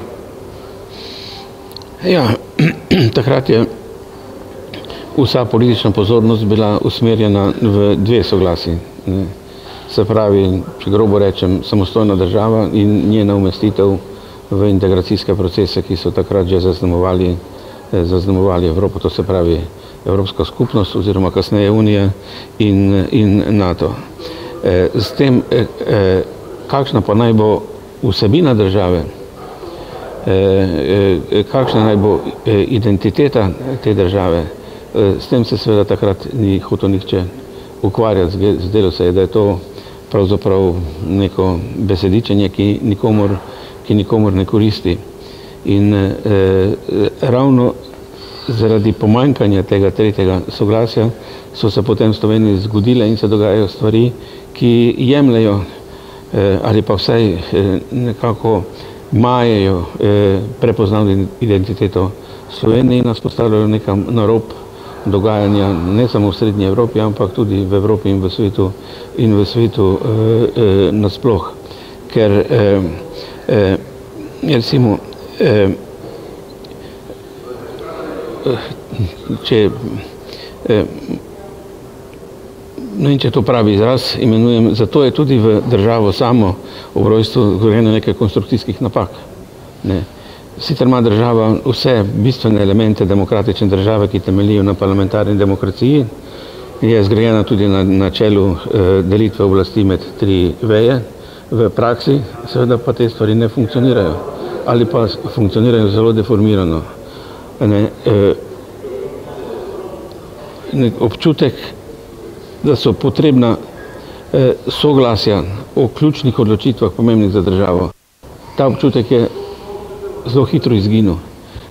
S3: Ja, (clears throat) takrat je vsa politična pozornost bila usmerjena v dve soglasi. Ne. Se pravi, če grobo rečem, samostojna država in njena umestitev v integracijske procese, ki so takrat že zaznamovali, eh, zaznamovali Evropo, to se pravi Evropska skupnost oziroma kasneje Unija in, in NATO. Eh, s tem, eh, kakšna pa naj bo vsebina države, kakšna naj bo identiteta te države, s tem se seveda takrat ni hotel nihče ukvarjati, zdelo se je, da je to pravzaprav neko besedičenje, ki nikomor ki nikomor ne koristi. In eh, ravno zaradi pomanjkanja tega tretjega soglasja so se potem v Sloveniji zgodile in se dogajajo stvari, ki jemljajo eh, ali pa vsaj eh, nekako majejo eh, prepoznavno identiteto Slovenije in nas postavljajo nekam na rob dogajanja ne samo v Srednji Evropi, ampak tudi v Evropi in v svetu in v svetu eh, eh, nasploh. Ker eh, eh, recimo, eh, če, eh, vem, če to pravi izraz, imenujem, zato je tudi v državo samo v rojstvu zgorjeno nekaj konstrukcijskih napak. Ne. Sicer ima država vse bistvene elemente demokratične države, ki temelijo na parlamentarni demokraciji, je zgrajena tudi na načelu eh, delitve oblasti med tri veje, v praksi seveda pa te stvari ne funkcionirajo ali pa funkcionirajo zelo deformirano. Ne, eh, nek občutek, da so potrebna eh, soglasja o ključnih odločitvah pomembnih za državo. Ta občutek je zelo hitro izginil.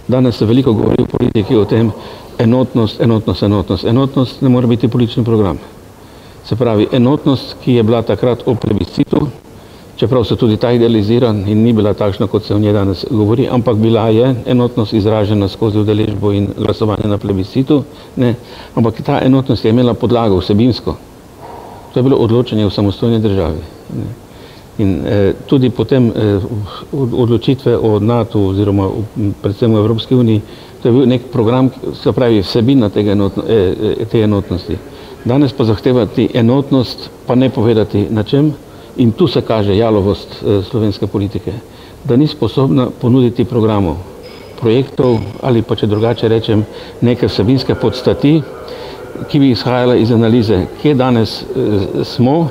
S3: Danes se veliko govori v politiki o tem enotnost, enotnost, enotnost. Enotnost ne more biti politični program. Se pravi, enotnost, ki je bila takrat o plebiscitu, čeprav se tudi ta idealizira in ni bila takšna, kot se o njej danes govori, ampak bila je enotnost izražena skozi udeležbo in glasovanje na plebiscitu, ne, ampak ta enotnost je imela podlago vsebinsko. To je bilo odločanje v samostojni državi. Ne. In eh, tudi potem eh, odločitve o NATO oziroma predvsem v Evropski uniji, to je bil nek program, se pravi vsebina tega enotno, eh, te enotnosti. Danes pa zahtevati enotnost, pa ne povedati na čem, In tu se kaže jalovost eh, slovenske politike, da ni sposobna ponuditi programov, projektov ali pa če drugače rečem neke vsebinske podstati, ki bi izhajala iz analize, kje danes smo,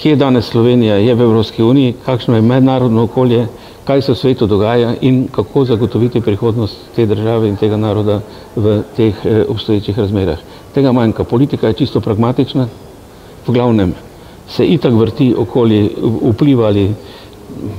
S3: kje danes Slovenija je v Evropski uniji, kakšno je mednarodno okolje, kaj se v svetu dogaja in kako zagotoviti prihodnost te države in tega naroda v teh obstoječih razmerah. Tega manjka. Politika je čisto pragmatična, v glavnem se itak vrti okoli vplivali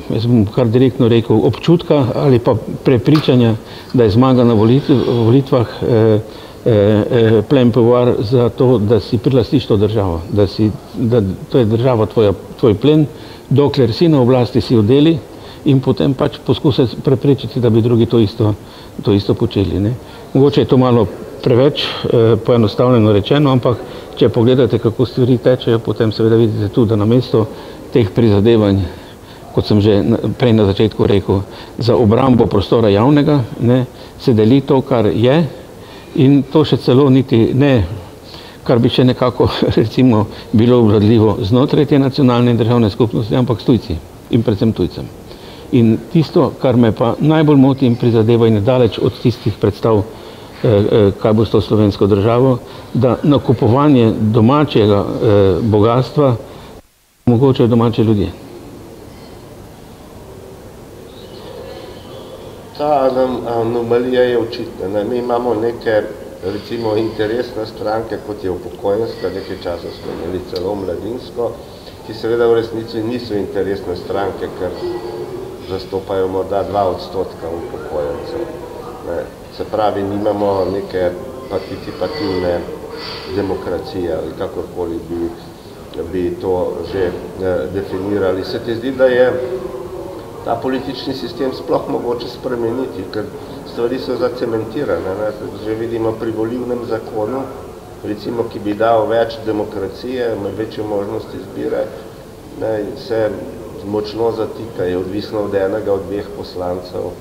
S3: jaz bom kar direktno rekel, občutka ali pa prepričanja, da je zmaga na volitvah eh, eh, eh, plen povar za to, da si prilastiš to državo, da, si, da to je država tvoja, tvoj plen, dokler si na oblasti si odeli in potem pač poskušaj preprečiti, da bi drugi to isto, to isto počeli. Ne. Mogoče je to malo preveč eh, poenostavljeno rečeno, ampak če pogledate, kako stvari tečejo, potem seveda vidite tudi, da na mesto teh prizadevanj kot sem že prej na začetku rekel, za obrambo prostora javnega, ne, se deli to, kar je in to še celo niti ne, kar bi še nekako (laughs) recimo bilo obvladljivo znotraj te nacionalne in državne skupnosti, ampak s tujci in predvsem tujcem. In tisto, kar me pa najbolj moti in prizadeva in je daleč od tistih predstav, eh, eh, kaj bo s to slovensko državo, da nakupovanje domačega eh, bogatstva omogočajo domače ljudje.
S2: Ta anomalija je očitna. Ne? Mi imamo neke, recimo, interesne stranke, kot je upokojenska, nekaj časa smo imeli celo mladinsko, ki seveda v resnici niso interesne stranke, ker zastopajo morda dva odstotka upokojencev. Ne? Se pravi, nimamo neke participativne demokracije ali kakorkoli bi, bi to že eh, definirali. Se ti zdi, da je ta politični sistem sploh mogoče spremeniti, ker stvari so zacementirane. Ne? Že vidimo pri volivnem zakonu, recimo, ki bi dal več demokracije, večjo možnost izbire, ne? se močno zatika, je odvisno od enega, od dveh poslancev,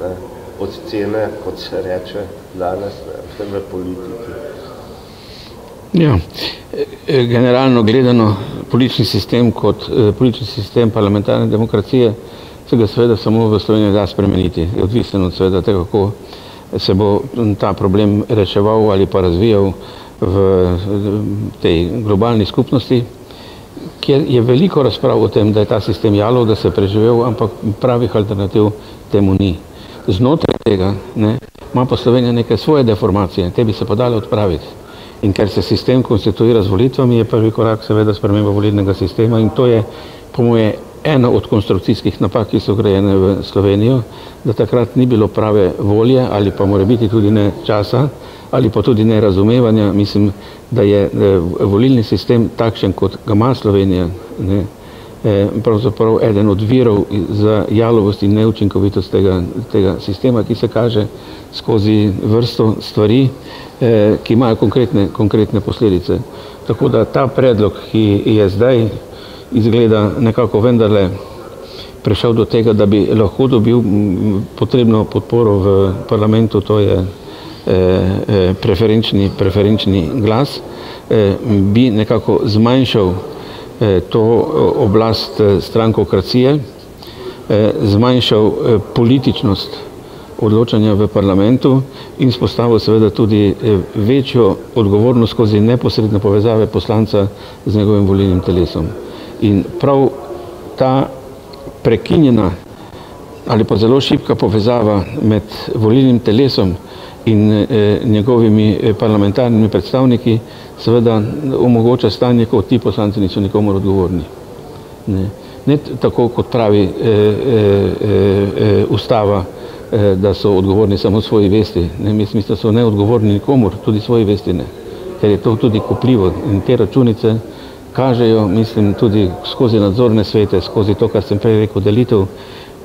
S2: ne? od cene, kot se reče danes ne? v politiki.
S3: Ja, generalno gledano politični sistem kot eh, politični sistem parlamentarne demokracije se ga seveda samo v Sloveniji da spremeniti. Odvisno od seveda tega, kako se bo ta problem reševal ali pa razvijal v tej globalni skupnosti, kjer je veliko razprav o tem, da je ta sistem jalov, da se je preživel, ampak pravih alternativ temu ni. Znotraj tega ne, ima pa Slovenija neke svoje deformacije, te bi se pa dale odpraviti. In ker se sistem konstituira z volitvami, je prvi korak seveda sprememba volilnega sistema in to je po moje ena od konstrukcijskih napak, ki so grejene v Slovenijo, da takrat ni bilo prave volje ali pa mora biti tudi ne časa ali pa tudi ne razumevanja. Mislim, da je volilni sistem takšen, kot ga ima Slovenija, ne, eh, pravzaprav eden od virov za jalovost in neučinkovitost tega, tega sistema, ki se kaže skozi vrsto stvari, eh, ki imajo konkretne, konkretne posledice. Tako da ta predlog, ki je zdaj izgleda nekako vendarle prišel do tega, da bi lahko dobil potrebno podporo v parlamentu, to je eh, eh, preferenčni, preferenčni glas, eh, bi nekako zmanjšal to oblast strankokracije, zmanjšal političnost odločanja v parlamentu in spostavil seveda tudi večjo odgovornost skozi neposredne povezave poslanca z njegovim volilnim telesom. In prav ta prekinjena ali pa zelo šibka povezava med volilnim telesom in eh, njegovimi eh, parlamentarnimi predstavniki seveda omogoča stanje, ko ti poslanci niso nikomor odgovorni. Ne, ne tako, kot pravi eh, eh, eh, ustava, eh, da so odgovorni samo svoji vesti. Ne, mislim, da so neodgovorni nikomor, tudi svoji vesti ne. Ker je to tudi kopljivo in te računice kažejo, mislim, tudi skozi nadzorne svete, skozi to, kar sem prej rekel, delitev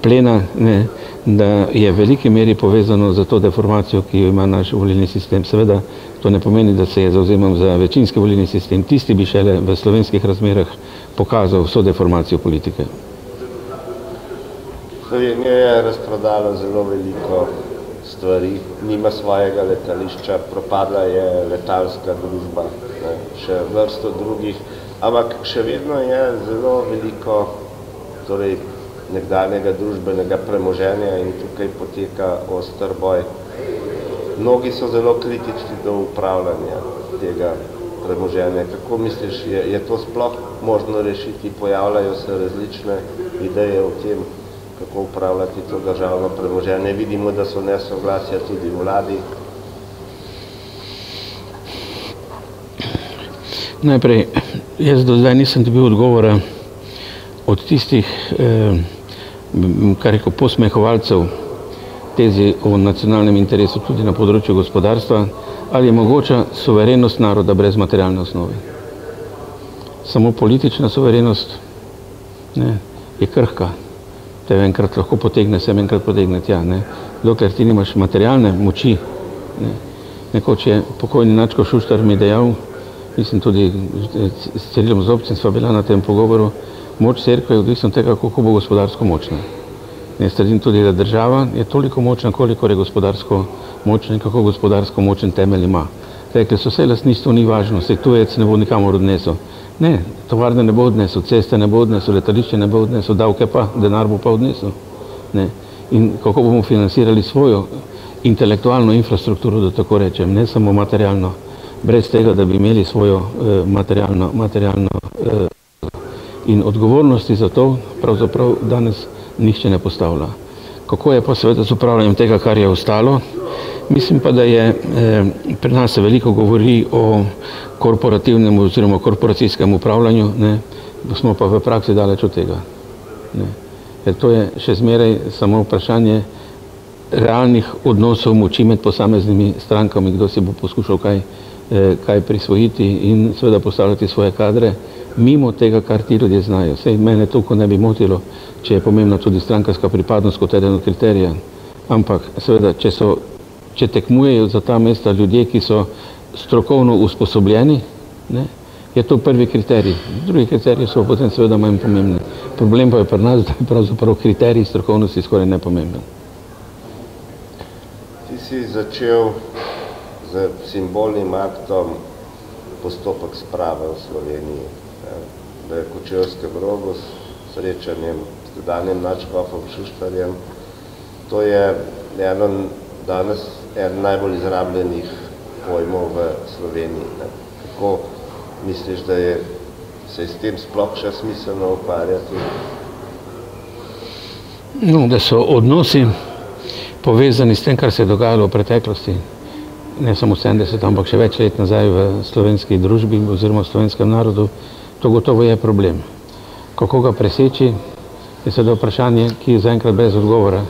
S3: plena, ne, da je v veliki meri povezano za to deformacijo, ki jo ima naš volilni sistem. Seveda to ne pomeni, da se je zauzemam za večinski volilni sistem. Tisti bi šele v slovenskih razmerah pokazal vso deformacijo politike.
S2: Slovenija je razprodala zelo veliko stvari, nima svojega letališča, propadla je letalska družba, ne, še vrsto drugih ampak še vedno je zelo veliko torej, nekdanjega družbenega premoženja in tukaj poteka oster boj. Mnogi so zelo kritični do upravljanja. tega premoženja. Kako misliš, je, je to sploh možno rešiti? Pojavljajo se različne ideje o tem, kako upravljati to državno premoženje. Vidimo, da so nesoglasja tudi vladi.
S3: Najprej, jaz do zdaj nisem dobil odgovora od tistih, eh, kar rekel, posmehovalcev tezi o nacionalnem interesu tudi na področju gospodarstva, ali je mogoča suverenost naroda brez materialne osnove. Samo politična suverenost ne, je krhka, te enkrat lahko potegne sem, enkrat potegne tja. Ne. Dokler ti nimaš materialne moči, ne. nekoč je pokojni Načko Šuštar mi dejal, mislim tudi s Cirilom Zobcem sva bila na tem pogovoru, moč cerkve je odvisno tega, koliko bo gospodarsko močna. Jaz trdim tudi, da država je toliko močna, koliko je gospodarsko močna in kako gospodarsko močen temelj ima. Rekli so, vse lastništvo ni važno, se tujec ne bo nikamor odnesel. Ne, tovarne ne bo odnesel, ceste ne bo odnesel, letališče ne bo odnesel, davke pa, denar bo pa odnesel. Ne. In kako bomo financirali svojo intelektualno infrastrukturo, da tako rečem, ne samo materialno, brez tega, da bi imeli svojo eh, materialno, materialno eh, in odgovornosti za to pravzaprav danes nihče ne postavlja. Kako je pa seveda z upravljanjem tega, kar je ostalo? Mislim pa, da je eh, pri nas se veliko govori o korporativnem oziroma korporacijskem upravljanju, ne, smo pa v praksi daleč od tega. Ne. Ker to je še zmeraj samo vprašanje realnih odnosov moči med posameznimi strankami, kdo si bo poskušal kaj, eh, kaj prisvojiti in seveda postavljati svoje kadre mimo tega, kar ti ljudje znajo. Sej mene toliko ne bi motilo, če je pomembna tudi strankarska pripadnost kot eden od kriterija. Ampak seveda, če, so, če tekmujejo za ta mesta ljudje, ki so strokovno usposobljeni, ne, je to prvi kriterij. Drugi kriteriji so potem seveda manj pomembni. Problem pa je pri nas, da je pravzaprav kriterij strokovnosti skoraj nepomemben.
S2: Ti si začel z simbolnim aktom postopek sprave v Sloveniji v Kočevskem rogu s srečanjem s tedanjem načkofom Šuštarjem. To je eno danes en najbolj izrabljenih pojmov v Sloveniji. Ne. Kako misliš, da je se s tem sploh še smiselno ukvarjati?
S3: No, da so odnosi povezani s tem, kar se je dogajalo v preteklosti, ne samo 70, ampak še več let nazaj v slovenski družbi oziroma v slovenskem narodu, To gotovo je problem. Kako ga preseči, je seveda vprašanje, ki je zaenkrat brez odgovora.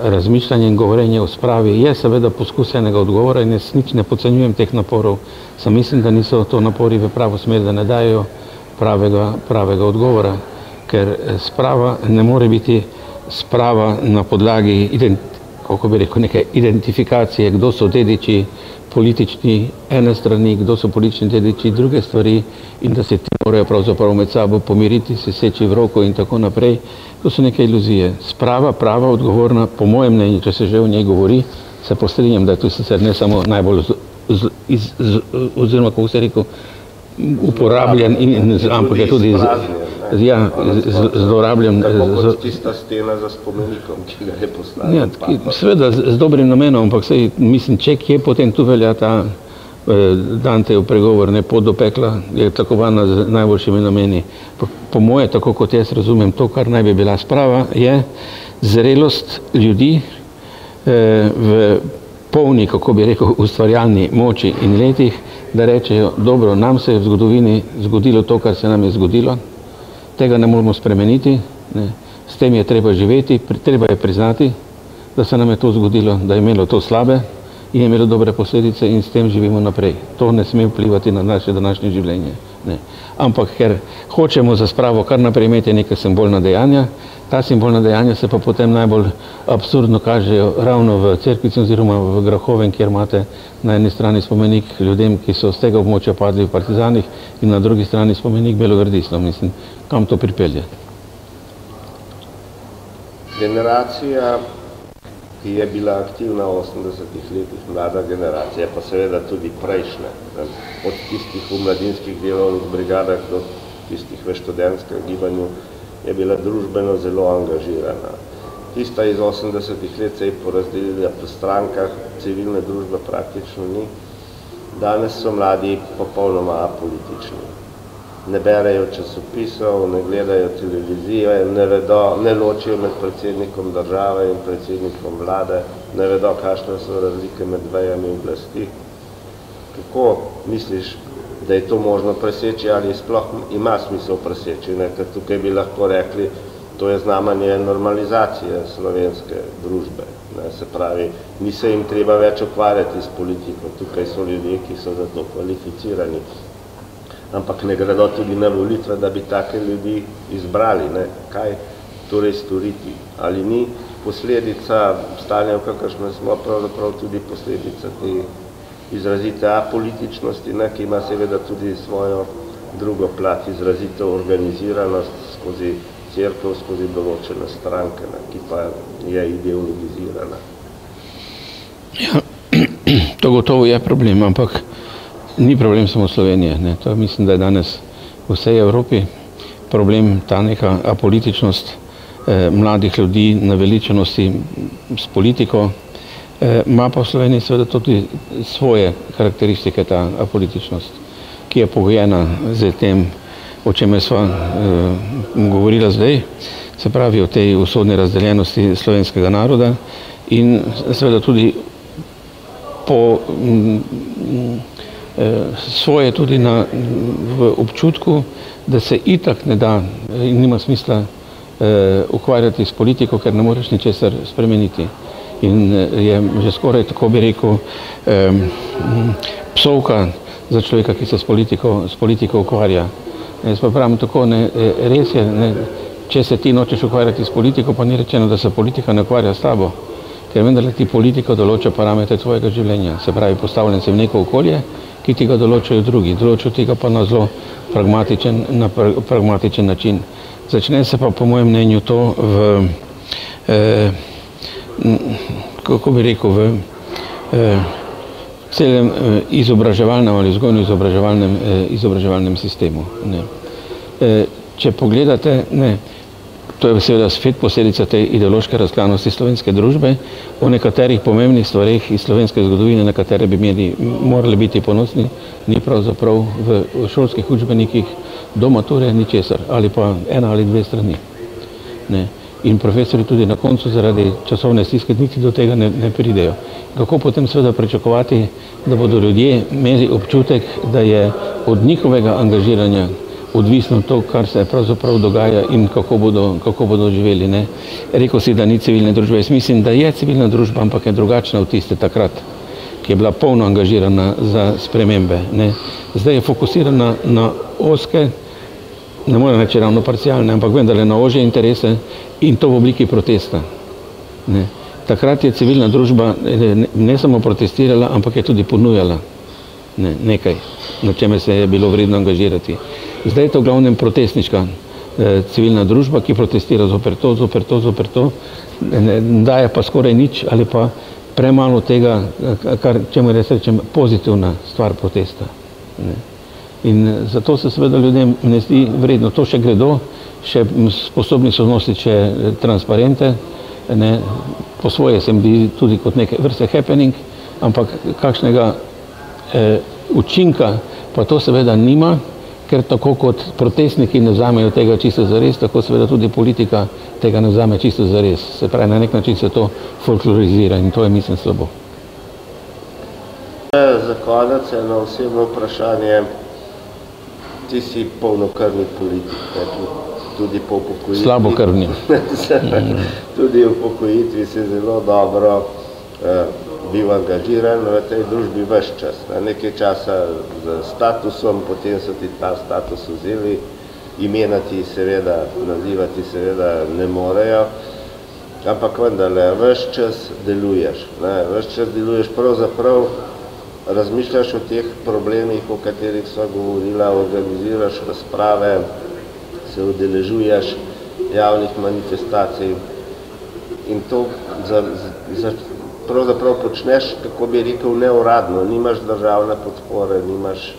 S3: Razmišljanje in govorenje o spravi je seveda poskus enega odgovora in jaz nič ne podcenjujem teh naporov. Sam mislim, da niso to napori v pravo smer, da ne dajo pravega, pravega odgovora, ker eh, sprava ne more biti sprava na podlagi, kako bi rekel, neke identifikacije, kdo so dediči, politični ene strani, kdo so politični dediči druge stvari in da se ti morajo pravzaprav med sabo pomiriti, se seči v roko in tako naprej. To so neke iluzije. Sprava, prava, odgovorna, po mojem mnenju, če se že o njej govori, se postrinjam, da je to sicer ne samo najbolj z, z, iz, z, oziroma, kako se rekel, uporabljen, in, ampak je tudi z, ja, zlorabljen.
S2: Tako kot tista stena za spomenikom, ki ga je postavil.
S3: Ja, seveda z, z dobrim namenom, ampak sej, mislim, če kje potem tu velja ta eh, Dantejev pregovor, ne pot do pekla, je takovana z najboljšimi nameni. Po, po moje, tako kot jaz razumem, to, kar naj bi bila sprava, je zrelost ljudi eh, v polni, kako bi rekel, ustvarjalni moči in letih, da rečejo, dobro, nam se je v zgodovini zgodilo to, kar se nam je zgodilo, tega ne moramo spremeniti, ne. s tem je treba živeti, treba je priznati, da se nam je to zgodilo, da je imelo to slabe in je imelo dobre posledice in s tem živimo naprej. To ne sme vplivati na naše današnje življenje. Ne. Ampak ker hočemo za spravo kar naprej imeti neka simbolna dejanja, ta simbolna dejanja se pa potem najbolj absurdno kažejo ravno v cerkvici oziroma v Grahovem, kjer imate na eni strani spomenik ljudem, ki so z tega območja padli v partizanih in na drugi strani spomenik belogardistom. Mislim, kam to pripelje?
S2: Generacija ki je bila aktivna v 80-ih letih, mlada generacija, pa seveda tudi prejšnja, od tistih v mladinskih delovnih brigadah do tistih v študentskem gibanju, je bila družbeno zelo angažirana. Tista iz 80-ih let se je porazdelila po strankah, civilne družbe praktično ni. Danes so mladi popolnoma apolitični. Ne berejo časopisov, ne gledajo televizije, ne, vedo, ne ločijo med predsednikom države in predsednikom vlade, ne vedo, kakšne so razlike med vejami oblasti. Kako misliš, da je to možno preseči ali sploh ima smisel preseči? Ne? Ker tukaj bi lahko rekli, to je znamanje normalizacije slovenske družbe. Ne, se pravi, ni se jim treba več ukvarjati s politiko, tukaj so ljudje, ki so za to kvalificirani. Ampak ne gredo tudi na volitve, da bi take ljudi izbrali. Ne. Kaj torej storiti? Ali ni posledica stanja, v kakršno smo pravzaprav tudi posledica te izrazite apolitičnosti, ne, ki ima seveda tudi svojo drugo plat, izrazito organiziranost skozi crkva skozi določene stranke, ne, ki pa je ideologizirana.
S3: Ja, (clears throat) to gotovo je problem, ampak ni problem samo Slovenije. Ne. To mislim, da je danes v vsej Evropi problem ta neka apolitičnost eh, mladih ljudi, naveličenosti s politiko. Eh, ima pa v Sloveniji seveda tudi svoje karakteristike ta apolitičnost, ki je pogojena z tem, o čem sva uh, govorila zdaj, se pravi o tej usodni razdeljenosti slovenskega naroda in seveda tudi po mm, eh, svoje tudi na, v občutku, da se itak ne da in nima smisla eh, ukvarjati s politiko, ker ne moreš ničesar spremeniti. In eh, je že skoraj tako bi rekel eh, psovka za človeka, ki se s politiko, s politiko ukvarja. Jaz pa pravim tako, ne, e, res je, ne, če se ti nočeš ukvarjati s politiko, pa ni rečeno, da se politika ne ukvarja s tabo, ker vendar ti politika določa parametre tvojega življenja, se pravi postavljen se v neko okolje, ki ti ga določajo drugi, določajo ti ga pa na zelo pragmatičen, na pra, pragmatičen način. Začne se pa po mojem mnenju to v, eh, kako bi rekel, v eh, celem eh, izobraževalnem ali vzgojno-izobraževalnem eh, izobraževalnem sistemu. Eh, če pogledate, ne, to je seveda spet posledica te ideološke razklanosti slovenske družbe, o nekaterih pomembnih stvarih iz slovenske zgodovine, na katere bi meni morali biti ponosni, ni pravzaprav v šolskih učbenikih do mature ničesar, ali pa ena ali dve strani. Ne in profesori tudi na koncu zaradi časovne stiske niti do tega ne, ne pridejo. Kako potem seveda pričakovati, da bodo ljudje imeli občutek, da je od njihovega angažiranja odvisno to, kar se pravzaprav dogaja in kako bodo, kako bodo živeli. Ne? Rekel si, da ni civilne družbe. Jaz mislim, da je civilna družba, ampak je drugačna od tiste takrat, ki je bila polno angažirana za spremembe. Ne? Zdaj je fokusirana na oske, ne morem reči ravno parcialne, ampak vendarle na ože interese in to v obliki protesta. Ne. Takrat je civilna družba ne, ne samo protestirala, ampak je tudi ponujala ne, nekaj, na čeme se je bilo vredno angažirati. Zdaj je to v glavnem protestniška eh, civilna družba, ki protestira zoper to, zoper to, zoper to, ne, daje pa skoraj nič ali pa premalo tega, kar, čemu res rečem, pozitivna stvar protesta. Ne. In zato se seveda ljudem ne zdi vredno, to še gredo, še sposobni so nositi še eh, transparente, ne, po svoje se mi zdi tudi kot neke vrste happening, ampak kakšnega eh, učinka pa to seveda nima, ker tako kot protestniki ne vzamejo tega čisto zares, tako seveda tudi politika tega ne vzame čisto zares. Se pravi, na nek način se to folklorizira in to je mislim slabo.
S2: Za konec eno osebno vprašanje, ti si polnokrvni politik, ne, tudi po upokojitvi.
S3: Slabo krvni. (laughs)
S2: tudi v upokojitvi si zelo dobro eh, bil angažiran v tej družbi veš čas. Na nekaj časa z statusom, potem so ti ta status vzeli, imena ti seveda, nazivati seveda ne morejo, ampak vendarle, veš čas deluješ. Veš čas deluješ pravzaprav, razmišljaš o teh problemih, o katerih sva govorila, organiziraš razprave, se udeležuješ javnih manifestacij in to za, za, pravzaprav počneš, kako bi rekel, neuradno, nimaš državne podpore, nimaš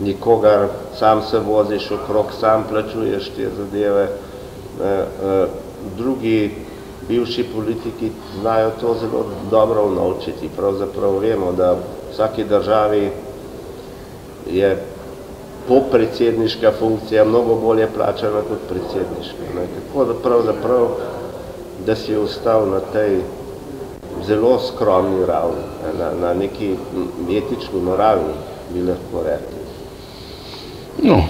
S2: nikogar, sam se voziš okrog, sam plačuješ te zadeve. E, drugi bivši politiki znajo to zelo dobro unovčiti. Pravzaprav vemo, da v vsaki državi je popredsedniška funkcija mnogo bolje plačana kot predsedniška. Ne. Tako da pravzaprav, da si ostal na tej zelo skromni ravni, na, na neki etični, moralni, bi lahko rekli.
S3: No,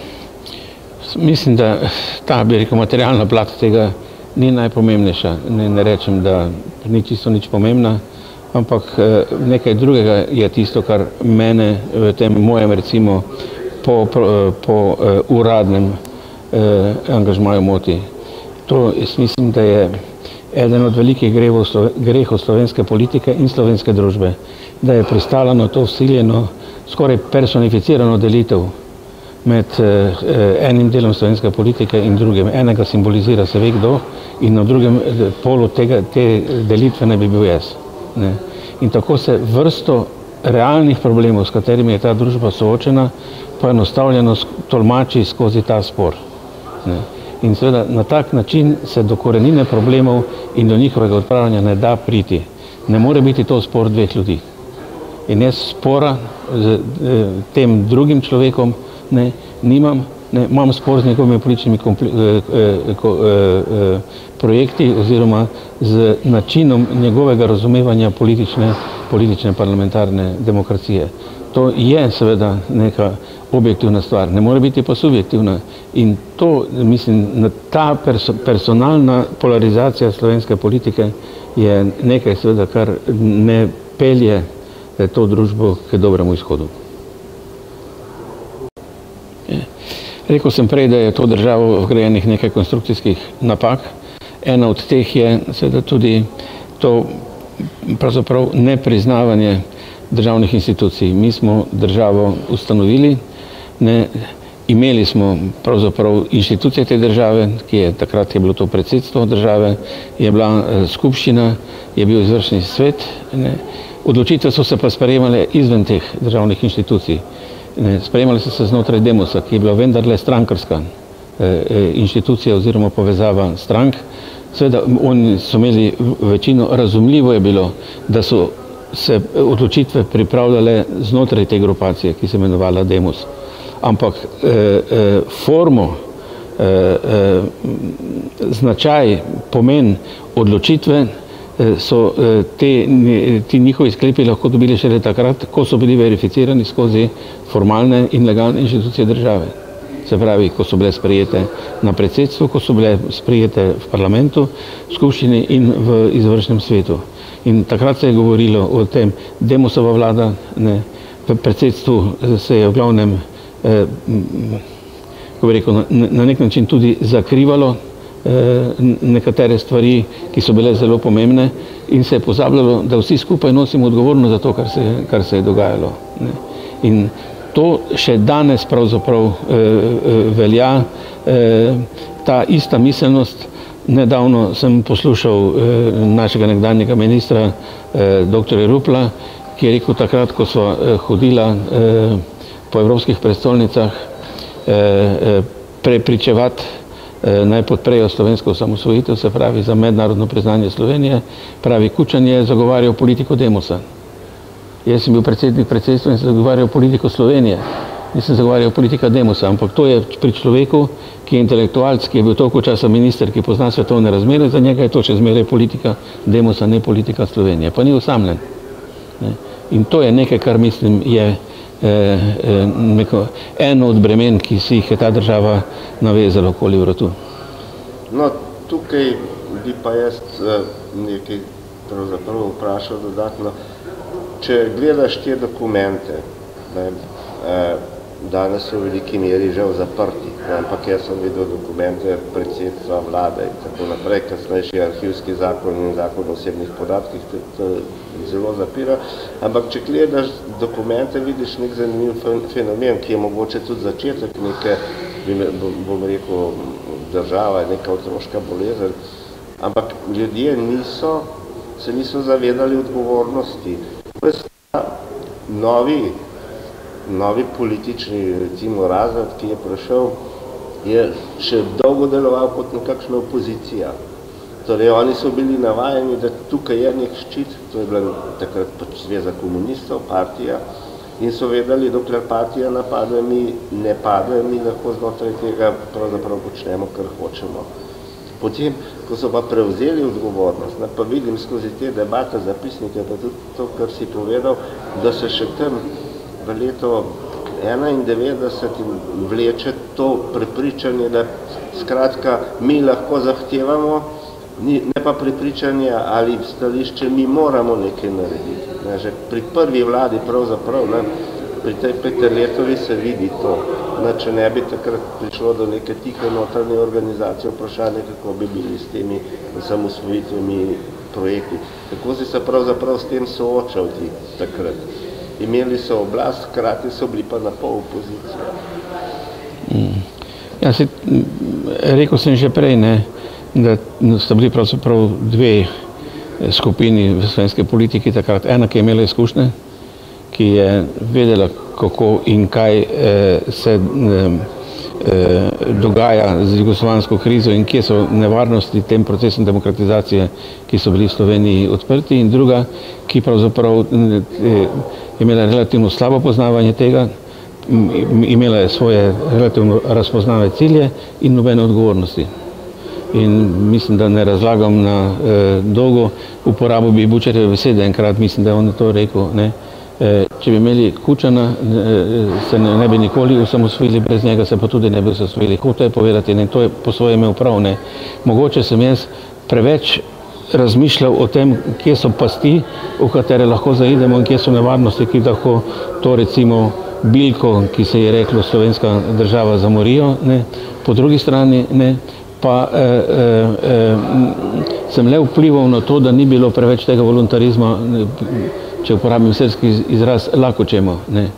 S3: mislim, da ta, rekel, materialna plat tega ni najpomembnejša. Ne, ne rečem, da ni čisto nič pomembna, ampak eh, nekaj drugega je tisto, kar mene v tem mojem recimo po, po, po uh, uradnem uh, angažmaju moti. To jaz mislim, da je eden od velikih grehov, slovenske politike in slovenske družbe, da je pristala na to vsiljeno, skoraj personificirano delitev med uh, enim delom slovenske politike in drugim. Enega simbolizira se ve kdo in na drugem polu tega, te delitve ne bi bil jaz. Ne. In tako se vrsto realnih problemov, s katerimi je ta družba soočena, poenostavljeno tolmači skozi ta spor. Ne. In seveda na tak način se do korenine problemov in do njihovega odpravljanja ne da priti. Ne more biti to spor dveh ljudi. In jaz spora z tem drugim človekom ne, nimam, ne, imam spor z njegovimi političnimi eh, eh, eh, projekti oziroma z načinom njegovega razumevanja politične, politične parlamentarne demokracije. To je seveda neka objektivna stvar, ne more biti pa subjektivna. In to, mislim, ta perso personalna polarizacija slovenske politike je nekaj, seveda, kar ne pelje to družbo k dobremu izhodu. Rekl sem prej, da je to državo vgrajenih nekaj konstrukcijskih napak. Ena od teh je seveda tudi to pravzaprav nepriznavanje državnih institucij. Mi smo državo ustanovili, ne, imeli smo pravzaprav inštitucije te države, ki je takrat je bilo to predsedstvo države, je bila uh, skupščina, je bil izvršni svet, ne. odločitve so se pa sprejemale izven teh državnih inštitucij. Ne, sprejemali so se znotraj Demosa, ki je bila vendarle strankarska eh, eh, inštitucija oziroma povezava strank. Seveda oni so imeli večino, razumljivo je bilo, da so se odločitve pripravljale znotraj te grupacije, ki se imenovala Demos ampak eh, eh, formo, eh, eh, značaj, pomen odločitve eh, so eh, te, ti njihovi sklepi lahko dobili šele takrat, ko so bili verificirani skozi formalne in legalne inštitucije države. Se pravi, ko so bile sprejete na predsedstvu, ko so bile sprejete v parlamentu, v skupščini in v izvršnem svetu. In takrat se je govorilo o tem, demosova vlada, ne, v predsedstvu se je v glavnem eh, rekel, na, na nek način tudi zakrivalo eh, nekatere stvari, ki so bile zelo pomembne in se je pozabljalo, da vsi skupaj nosimo odgovornost za to, kar se, kar se je dogajalo. Ne. In to še danes pravzaprav eh, eh, velja, eh, ta ista miselnost. Nedavno sem poslušal eh, našega nekdanjega ministra, eh, dr. Rupla, ki je rekel takrat, ko so eh, hodila eh, po evropskih prestolnicah eh, eh, prepričevati eh, naj podprejo slovensko osamosvojitev, se pravi za mednarodno priznanje Slovenije, pravi Kučan je zagovarjal politiko Demosa. Jaz sem bil predsednik predsedstva in sem zagovarjal politiko Slovenije, nisem zagovarjal politika Demosa, ampak to je pri človeku, ki je intelektualc, ki je bil toliko časa minister, ki pozna svetovne razmere, za njega je to še zmeraj politika Demosa, ne politika Slovenije, pa ni usamljen. Ne? In to je nekaj, kar mislim je neko, eno od bremen, ki si jih je ta država navezala okoli vratu.
S2: No, tukaj bi pa jaz eh, nekaj pravzaprav vprašal dodatno. Če gledaš te dokumente, ne, danes so v veliki meri žal zaprti, ne, ampak jaz sem videl dokumente predsedstva vlade in tako naprej, kasnejši arhivski zakon in zakon o osebnih podatkih, zelo zapira, ampak če gledaš dokumente, vidiš nek zanimiv fenomen, ki je mogoče tudi začetek neke, bom rekel, država, neka otroška bolezen, ampak ljudje niso, se niso zavedali odgovornosti. To je novi novi politični recimo razred, ki je prišel, je še dolgo deloval kot nekakšna opozicija. Torej, oni so bili navajeni, da tukaj je nek ščit, to je bila takrat pač zveza komunistov, partija, in so vedeli, dokler partija napade, mi ne pade, mi lahko znotraj tega pravzaprav počnemo, kar hočemo. Potem, ko so pa prevzeli odgovornost, ne, pa vidim skozi te debate, zapisnike, pa tudi to, kar si povedal, da se še tam v leto 91 vleče to prepričanje, da skratka mi lahko zahtevamo, ne pa prepričanje ali stališče, mi moramo nekaj narediti. Ne, že pri prvi vladi pravzaprav, ne, pri tej Peterletovi se vidi to. Ne, če ne bi takrat prišlo do neke tihe notranje organizacije, vprašanje, kako bi bili s temi samosvojitvimi projekti. Kako si se pravzaprav s tem soočal ti takrat? Imeli so oblast, krati so bili pa na pol opozicija.
S3: Mm. Ja, si, rekel sem že prej, ne, da sta bili pravzaprav dve skupini v slovenske politiki takrat. Ena, ki je imela izkušnje, ki je vedela, kako in kaj eh, se eh, dogaja z jugoslovansko krizo in kje so nevarnosti tem procesom demokratizacije, ki so bili v Sloveniji odprti in druga, ki pravzaprav je imela relativno slabo poznavanje tega, imela je svoje relativno razpoznave cilje in nobene odgovornosti in mislim, da ne razlagam na eh, dolgo uporabo bi Bučarjeve besede, enkrat mislim, da je on to rekel. Ne. Eh, če bi imeli Kučana, eh, se ne, ne bi nikoli osamosvojili, brez njega se pa tudi ne bi osamosvojili. Hoto je povedati, ne, to je po svoje imel prav. Ne. Mogoče sem jaz preveč razmišljal o tem, kje so pasti, v katere lahko zaidemo in kje so nevarnosti, ki lahko to recimo bilko, ki se je reklo slovenska država zamorijo, ne. po drugi strani ne, pa eh, eh, eh, sem le vplival na to, da ni bilo preveč tega voluntarizma, če uporabim srski izraz, lahko čemo. Ne.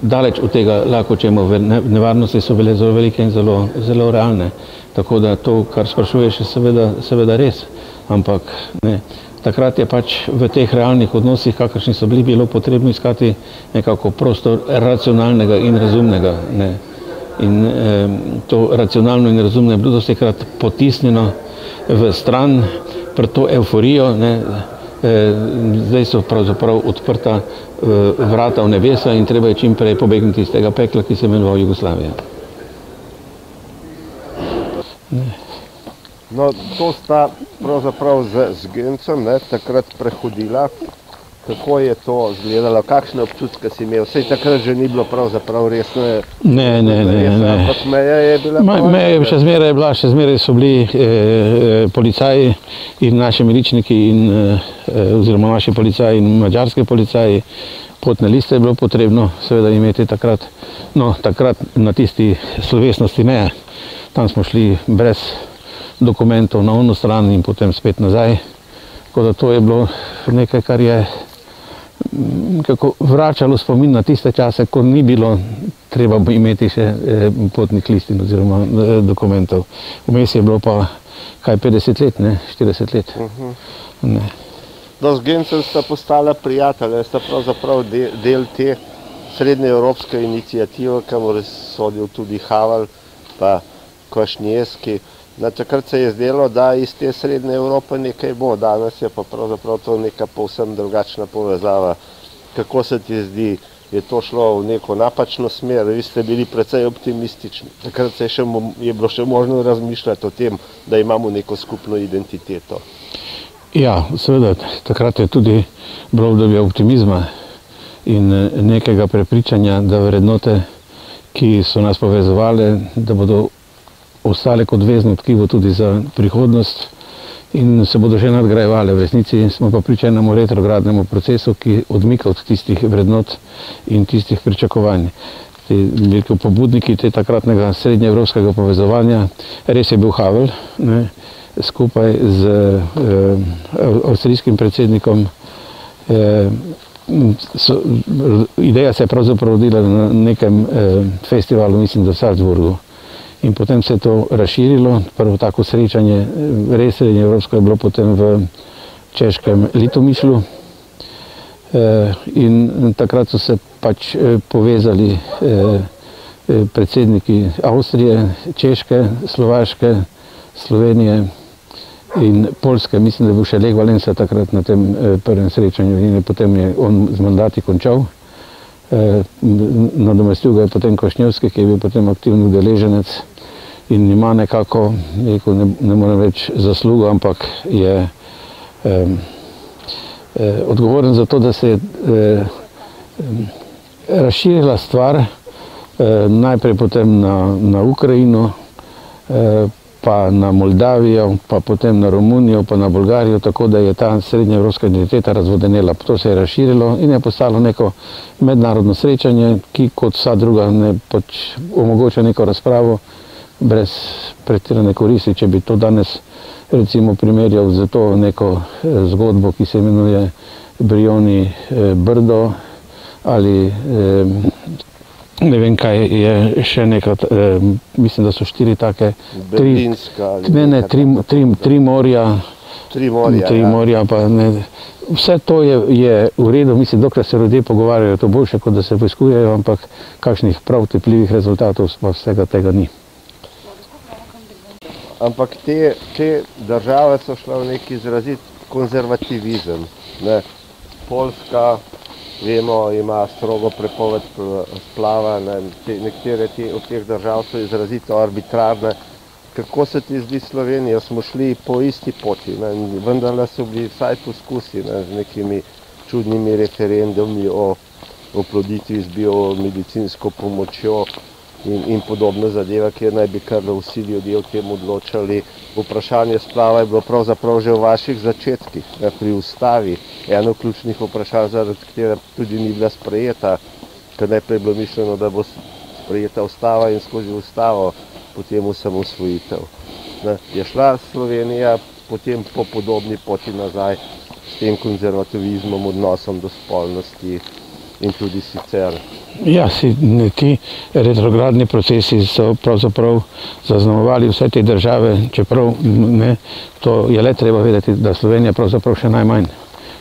S3: Daleč od tega lahko čemo, nevarnosti so bile zelo velike in zelo, zelo realne. Tako da to, kar sprašuješ, je seveda, seveda res. Ampak ne, takrat je pač v teh realnih odnosih, kakršni so bili, bilo potrebno iskati nekako prostor racionalnega in razumnega. Ne in eh, to racionalno in razumno je bilo dosti krat potisnjeno v stran pred to euforijo. Ne, eh, zdaj so pravzaprav odprta eh, vrata v nebesa in treba je čim prej pobegniti iz tega pekla, ki se imenoval Jugoslavija.
S2: Ne. No, to sta pravzaprav z, z Gencem ne, takrat prehodila kako je to izgledalo, kakšne občutke si imel, vse takrat že ni bilo pravzaprav resno.
S3: Ne, ne, ne. ne.
S2: Ampak meja je bila.
S3: Ma, meja še zmeraj je bila, še zmeraj so bili eh, eh, policaji in naši miličniki in eh, eh, oziroma naši policaji in mađarski policaji. Potne liste je bilo potrebno seveda imeti takrat, no takrat na tisti slovesnosti meja. Tam smo šli brez dokumentov na ono stran in potem spet nazaj. Tako da to je bilo nekaj, kar je kako vračalo spomin na tiste čase, ko ni bilo treba imeti še eh, potnih listin oziroma eh, dokumentov. Vmes je bilo pa kaj 50 let, ne 40 let. Uh mhm. -huh. ne.
S2: No, z Gencem sta postala prijatelja, sta pravzaprav del, del te srednje evropske inicijative, kamor sodil tudi Havel pa Košnjeski. Na takrat se je zdelo, da iz te srednje Evrope nekaj bo, danes je pa pravzaprav to neka povsem drugačna povezava. Kako se ti zdi, je to šlo v neko napačno smer, vi ste bili precej optimistični. Takrat se je, še, je bilo še možno razmišljati o tem, da imamo neko skupno identiteto.
S3: Ja, seveda, takrat je tudi bilo obdobje optimizma in eh, nekega prepričanja, da vrednote, ki so nas povezovali, da bodo ostale kot vezno tkivo tudi za prihodnost in se bodo še nadgrajevale. V resnici smo pa priča enemu retrogradnemu procesu, ki odmika od tistih vrednot in tistih pričakovanj. Ti veliki pobudniki te takratnega srednjeevropskega povezovanja, res je bil Havel, ne, skupaj z eh, avstrijskim predsednikom, eh, so, ideja se je pravzaprav rodila na nekem eh, festivalu, mislim, da v Salzburgu. In potem se je to razširilo. Prvo tako srečanje, eh, res srednje evropsko, je bilo potem v češkem Litomišlu. Eh, in takrat so se pač eh, povezali predsedniki Avstrije, Češke, Slovaške, Slovenije in Polske. Mislim, da je bil še Leg Valensa takrat na tem prvem srečanju in potem je on z mandati končal. Eh, nadomestil ga je potem Košnjevski, ki je bil potem aktivni udeleženec in ima nekako, rekel, ne, ne morem več zaslugo, ampak je eh, eh, odgovoren za to, da se je eh, razširila stvar, eh, najprej potem na, na Ukrajino, eh, pa na Moldavijo, pa potem na Romunijo, pa na Bolgarijo, tako da je ta srednja evropska identiteta razvodenela. To se je razširilo in je postalo neko mednarodno srečanje, ki kot vsa druga ne pač omogoča neko razpravo brez pretirane koristi. Če bi to danes recimo primerjal z to neko eh, zgodbo, ki se imenuje Brioni eh, Brdo ali eh, ne vem, kaj je še nekaj, eh, mislim, da so štiri take, tri, ne, ne, tri, tri, tri morja,
S2: tri morja,
S3: tri ja. morja pa ne, vse to je, je v redu, mislim, dokler se ljudje pogovarjajo, to boljše, kot da se poiskujejo, ampak kakšnih prav tepljivih rezultatov pa vsega tega ni.
S2: Ampak te, te države so šle v neki izrazit konzervativizem. Ne? Poljska, vemo, ima strogo prepoved splava, ne, te, nekatere te, od teh držav so izrazito arbitrarne. Kako se ti zdi Slovenija? Smo šli po isti poti, ne, vendar so bili vsaj poskusi ne, z nekimi čudnimi referendumi o oploditvi z biomedicinsko pomočjo in, in podobne zadeve, kjer naj bi kar vsi ljudje o tem odločali. Vprašanje splava je bilo pravzaprav že v vaših začetkih, pri ustavi. Eno ključnih vprašanj, zaradi katere tudi ni bila sprejeta, ker najprej je bilo mišljeno, da bo sprejeta ustava in skozi ustavo potem osamosvojitev. Je šla Slovenija potem po podobni poti nazaj s tem konzervativizmom, odnosom do spolnosti in tudi sicer
S3: Ja, si, ti retrogradni procesi so pravzaprav zaznamovali vse te države, čeprav ne, to je le treba vedeti, da Slovenija pravzaprav še najmanj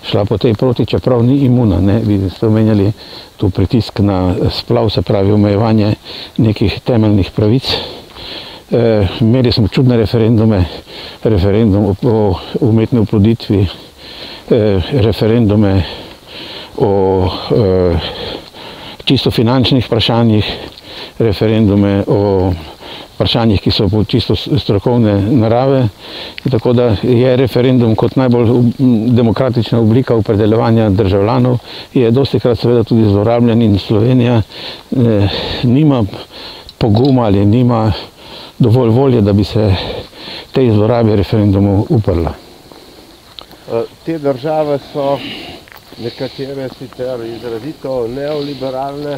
S3: šla po tej proti, čeprav ni imuna. Ne, vi ste omenjali tu pritisk na splav, se pravi omejevanje nekih temeljnih pravic. E, imeli smo čudne referendume, referendum o, o umetni oploditvi, e, referendume o e, čisto finančnih vprašanjih, referendume o vprašanjih, ki so čisto strokovne narave. Tako da je referendum kot najbolj demokratična oblika upredeljevanja državljanov, je dosti krat seveda tudi zlorabljen in Slovenija eh, nima poguma ali nima dovolj volje, da bi se te zlorabe referendumov uprla.
S2: Eh, te države so nekatere sicer izrazito neoliberalne,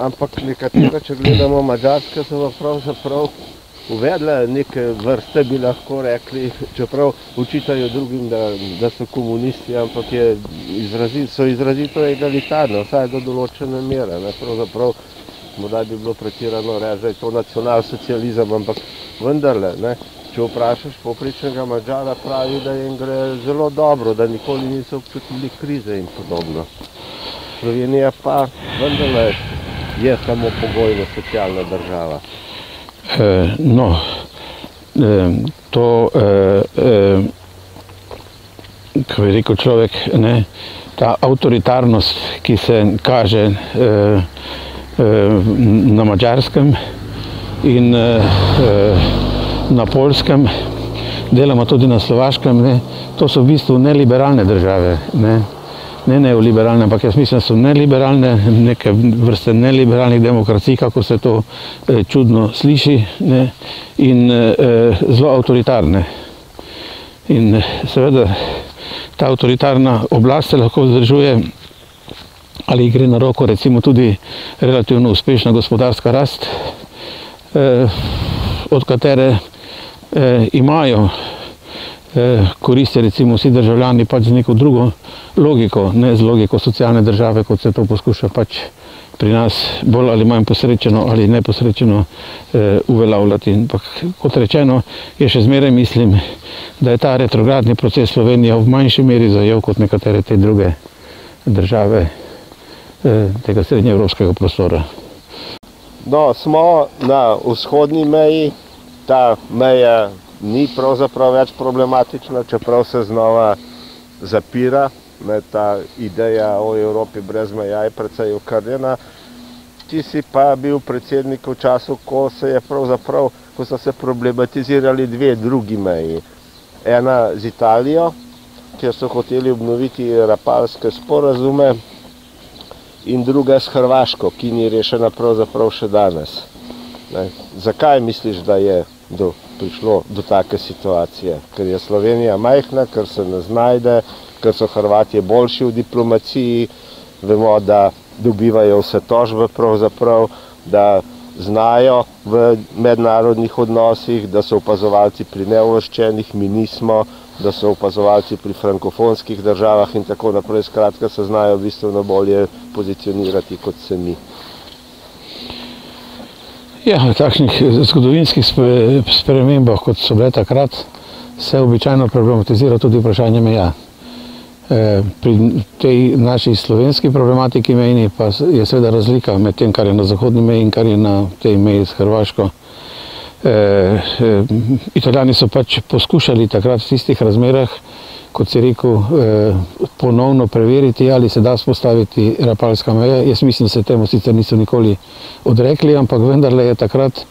S2: ampak nekatere, če gledamo Mađarske, so pravzaprav uvedle neke vrste, bi lahko rekli, čeprav učitajo drugim, da, da so komunisti, ampak je izrazit, so izrazito egalitarne, vsaj do določene mere. Ne, pravzaprav, morda bi bilo pretirano reči, da je to nacionalsocializem, ampak vendarle, ne, če vprašaš poprečnega Mađara, pravi, da jim gre zelo dobro, da nikoli niso občutili krize in podobno. Slovenija pa vendarle je samo pogojno socialna država.
S3: E, no, e, to, e, e, kako je rekel človek, ne, ta avtoritarnost, ki se kaže e, e, na mačarskem in e, na Polskem, delamo tudi na Slovaškem, ne, to so v bistvu neliberalne države, ne, ne neoliberalne, ampak jaz mislim, da so neliberalne, neke vrste neliberalnih demokracij, kako se to eh, čudno sliši, ne, in eh, zelo avtoritarne. In eh, seveda ta avtoritarna oblast se lahko vzdržuje ali gre na roko recimo tudi relativno uspešna gospodarska rast, eh, od katere eh, imajo eh, koristi recimo vsi državljani pač z neko drugo logiko, ne z logiko socialne države, kot se to poskuša pač pri nas bolj ali manj posrečeno ali neposrečeno eh, uveljavljati. Ampak kot rečeno, je še zmeraj mislim, da je ta retrogradni proces Slovenija v manjši meri zajel kot nekatere te druge države eh, tega srednjeevropskega prostora.
S2: No, smo na vzhodni meji, ta meja ni pravzaprav več problematična, čeprav se znova zapira. Ne, ta ideja o Evropi brez meja je precej okrnjena. Ti si pa bil predsednik v času, ko se je pravzaprav, ko so se problematizirali dve drugi meji. Ena z Italijo, kjer so hoteli obnoviti rapalske sporazume, in druga s Hrvaško, ki ni rešena pravzaprav še danes. Ne. Zakaj misliš, da je do, prišlo do take situacije? Ker je Slovenija majhna, ker se ne znajde, ker so Hrvatije boljši v diplomaciji, vemo, da dobivajo vse tožbe pravzaprav, da znajo v mednarodnih odnosih, da so opazovalci pri neuvrščenih, mi nismo, da so opazovalci pri frankofonskih državah in tako naprej, skratka se znajo bistveno bolje pozicionirati kot se mi.
S3: Ja, v takšnih zgodovinskih spremembah, kot so bile takrat, se običajno problematizira tudi vprašanje meja. Eh, pri tej naši slovenski problematiki mejni pa je seveda razlika med tem, kar je na zahodni meji in kar je na tej meji s Hrvaško. E, e, Italijani so pač poskušali takrat v tistih razmerah, kot si rekel, e, ponovno preveriti, ali se da spostaviti rapalska meja. Jaz mislim, da se temu sicer niso nikoli odrekli, ampak vendarle je takrat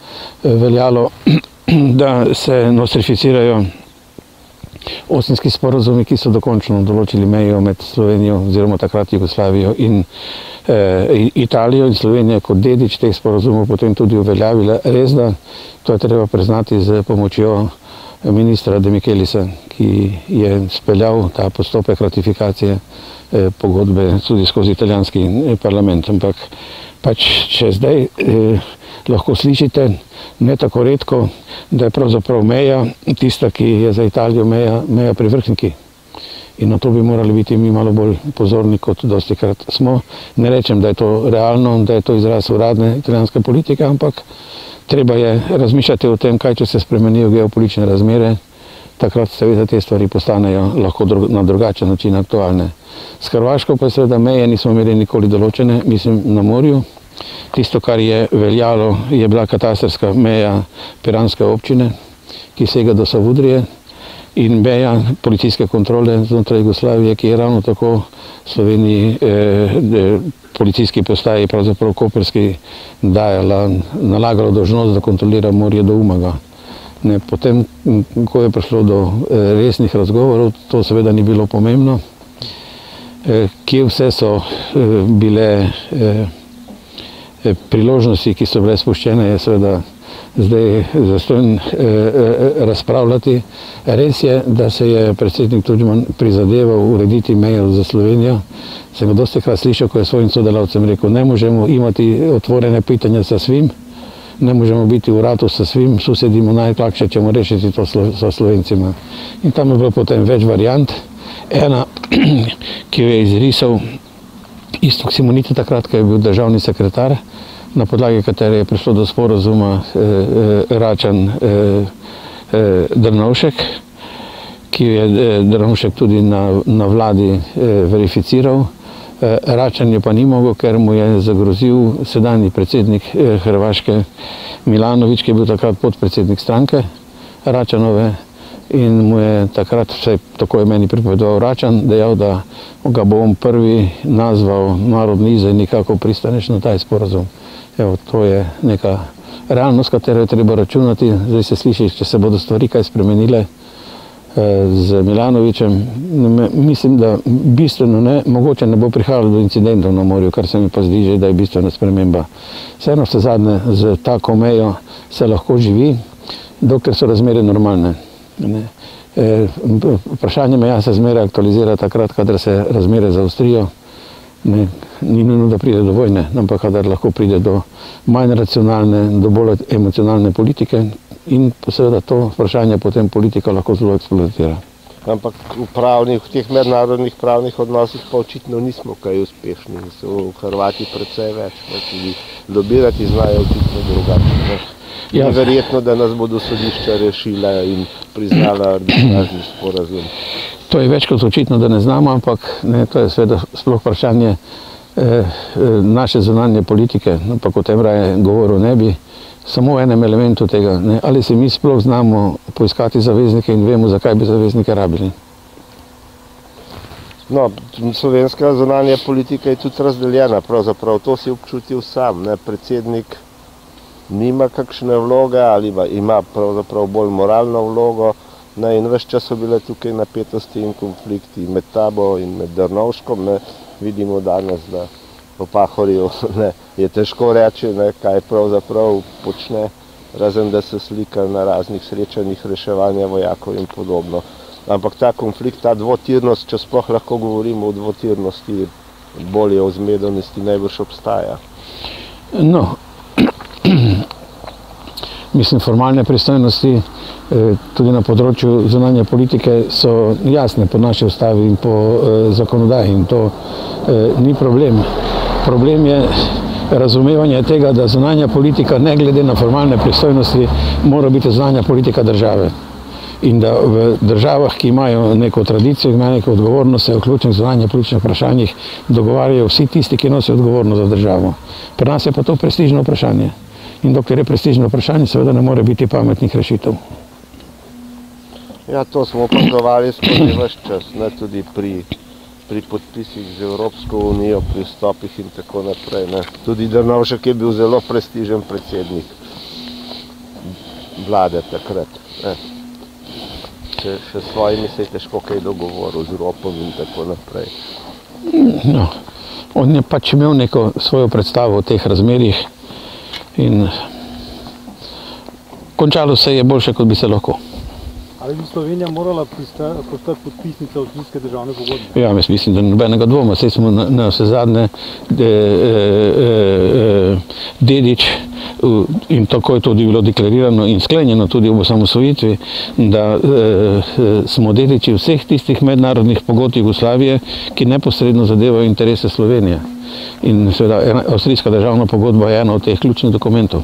S3: veljalo, (clears throat) da se nostrificirajo osinski sporozumi, ki so dokončno določili mejo med Slovenijo oziroma takrat Jugoslavijo in eh, Italijo in Slovenijo kot dedič teh sporozumov potem tudi uveljavila. Res da, to je treba priznati z pomočjo ministra Demikelisa, ki je speljal ta postopek ratifikacije eh, pogodbe tudi skozi italijanski eh, parlament. Ampak pač, če zdaj eh, lahko slišite, ne tako redko, da je pravzaprav meja tista, ki je za Italijo meja, meja pri vrhniki. In na to bi morali biti mi malo bolj pozorni, kot dosti krat smo. Ne rečem, da je to realno, da je to izraz uradne italijanske politike, ampak treba je razmišljati o tem, kaj če se spremenijo geopolitične razmere, takrat seveda te stvari postanejo lahko na drugačen način aktualne. S Hrvaško pa seveda meje nismo imeli nikoli določene, mislim na morju. Tisto, kar je veljalo, je bila katastarska meja Piranske občine, ki sega do Savudrije in meja policijske kontrole znotraj Jugoslavije, ki je ravno tako Sloveniji eh, policijski postaji, pravzaprav koperski, dajala, nalagala dožnost, da kontrolira morje do Umaga. Ne, potem, ko je prišlo do eh, resnih razgovorov, to seveda ni bilo pomembno, eh, kje vse so eh, bile eh, Eh, priložnosti, ki so bile spuščene, je seveda zdaj zastojn eh, eh, razpravljati. Res je, da se je predsednik Tudžman prizadeval urediti mejo za Slovenijo. Sem ga dosti krat slišal, ko je svojim sodelavcem rekel, ne možemo imati otvorene pitanja sa svim, ne možemo biti v ratu sa svim, susedimo najlakše ćemo rešiti to sa Slovencima. In tam je bilo potem več variant. Ena, (clears throat) ki jo je izrisal Istok Simonita takrat, ko je bil državni sekretar, na podlagi katere je prišlo do sporozuma eh, eh, Račan eh, eh, Drnovšek, ki je eh, Drnovšek tudi na, na vladi eh, verificiral. Eh, Račan je pa ni mogel, ker mu je zagrozil sedanji predsednik eh, Hrvaške Milanovič, ki je bil takrat podpredsednik stranke Račanove in mu je takrat, vse tako je meni pripovedoval Račan, dejal, da ga bom prvi nazval narodni izdajnik, kako pristaneš na taj sporazum. Evo, to je neka realnost, katero je treba računati. Zdaj se sliši, če se bodo stvari kaj spremenile eh, z Milanovičem. Mislim, da bistveno ne, mogoče ne bo prihajalo do incidentov na morju, kar se mi pa zdi že, da je bistvena sprememba. Vseeno se zadnje z tako mejo se lahko živi, dokler so razmere normalne. Ne. E, vprašanje meja se zmeraj aktualizira takrat, kadar se razmere zaostrijo. Ne, ni nujno, da pride do vojne, ampak kadar lahko pride do manj racionalne, do bolj emocionalne politike in seveda to vprašanje potem politika lahko zelo eksploatira.
S2: Ampak v, pravnih, v teh mednarodnih pravnih odnosih pa očitno nismo kaj uspešni. V Hrvati predvsej več, ne, tudi lobirati znajo očitno drugače. Ja. Verjetno, da nas bodo sodišča rešila in priznala arbitražni sporazum.
S3: To je več kot očitno, da ne znamo, ampak ne, to je seveda sploh vprašanje eh, eh naše zunanje politike, ampak o tem raje govoril ne bi. Samo v enem elementu tega, ne, ali se mi sploh znamo poiskati zaveznike in vemo, zakaj bi zaveznike rabili.
S2: No, slovenska zunanja politika je tudi razdeljena, pravzaprav to si občutil sam. Ne? Predsednik nima kakšne vloge ali ima pravzaprav bolj moralno vlogo. Ne? In vse čas so bile tukaj napetosti in konflikti med tabo in med Drnovškom. Ne? Vidimo danes, da v Pahorju (laughs) ne? je težko reči, ne? kaj pravzaprav počne, razen da se slika na raznih srečanjih reševanja vojakov in podobno ampak ta konflikt, ta dvotirnost, če sploh lahko govorimo o dvotirnosti, bolje o zmedenosti, najbrž obstaja.
S3: No, mislim, formalne pristojnosti eh, tudi na področju zunanje politike so jasne po naši ustavi in po eh, zakonodaji in to eh, ni problem. Problem je razumevanje tega, da zunanja politika ne glede na formalne pristojnosti mora biti zunanja politika države in da v državah, ki imajo neko tradicijo, imajo neko odgovornost, se vključen v zvanje političnih vprašanjih, dogovarjajo vsi tisti, ki nosijo odgovornost za državo. Pri nas je pa to prestižno vprašanje. In dokler je prestižno vprašanje, seveda ne more biti pametnih rešitev.
S2: Ja, to smo opazovali skozi vaš čas, ne tudi pri, pri podpisih z Evropsko unijo, pri stopih in tako naprej. Ne. Tudi Drnovšek je bil zelo prestižen predsednik vlade takrat. Ne še, še s svojimi se je težko kaj dogovoril, z ropom in tako naprej.
S3: No, on je pač imel neko svojo predstavo o teh razmerih in končalo se je boljše, kot bi se lahko.
S4: Ali bi Slovenija morala postati podpisnica avstrijske državne pogodbe?
S3: Ja, jaz mislim, da nobenega dvoma. Saj smo na, na vse zadnje de, e, e, e, dedič in tako je tudi bilo deklarirano in sklenjeno tudi v osamosvojitvi, da e, smo dediči vseh tistih mednarodnih pogodb Jugoslavije, ki neposredno zadevajo interese Slovenije. In seveda avstrijska državna pogodba je ena od teh ključnih dokumentov.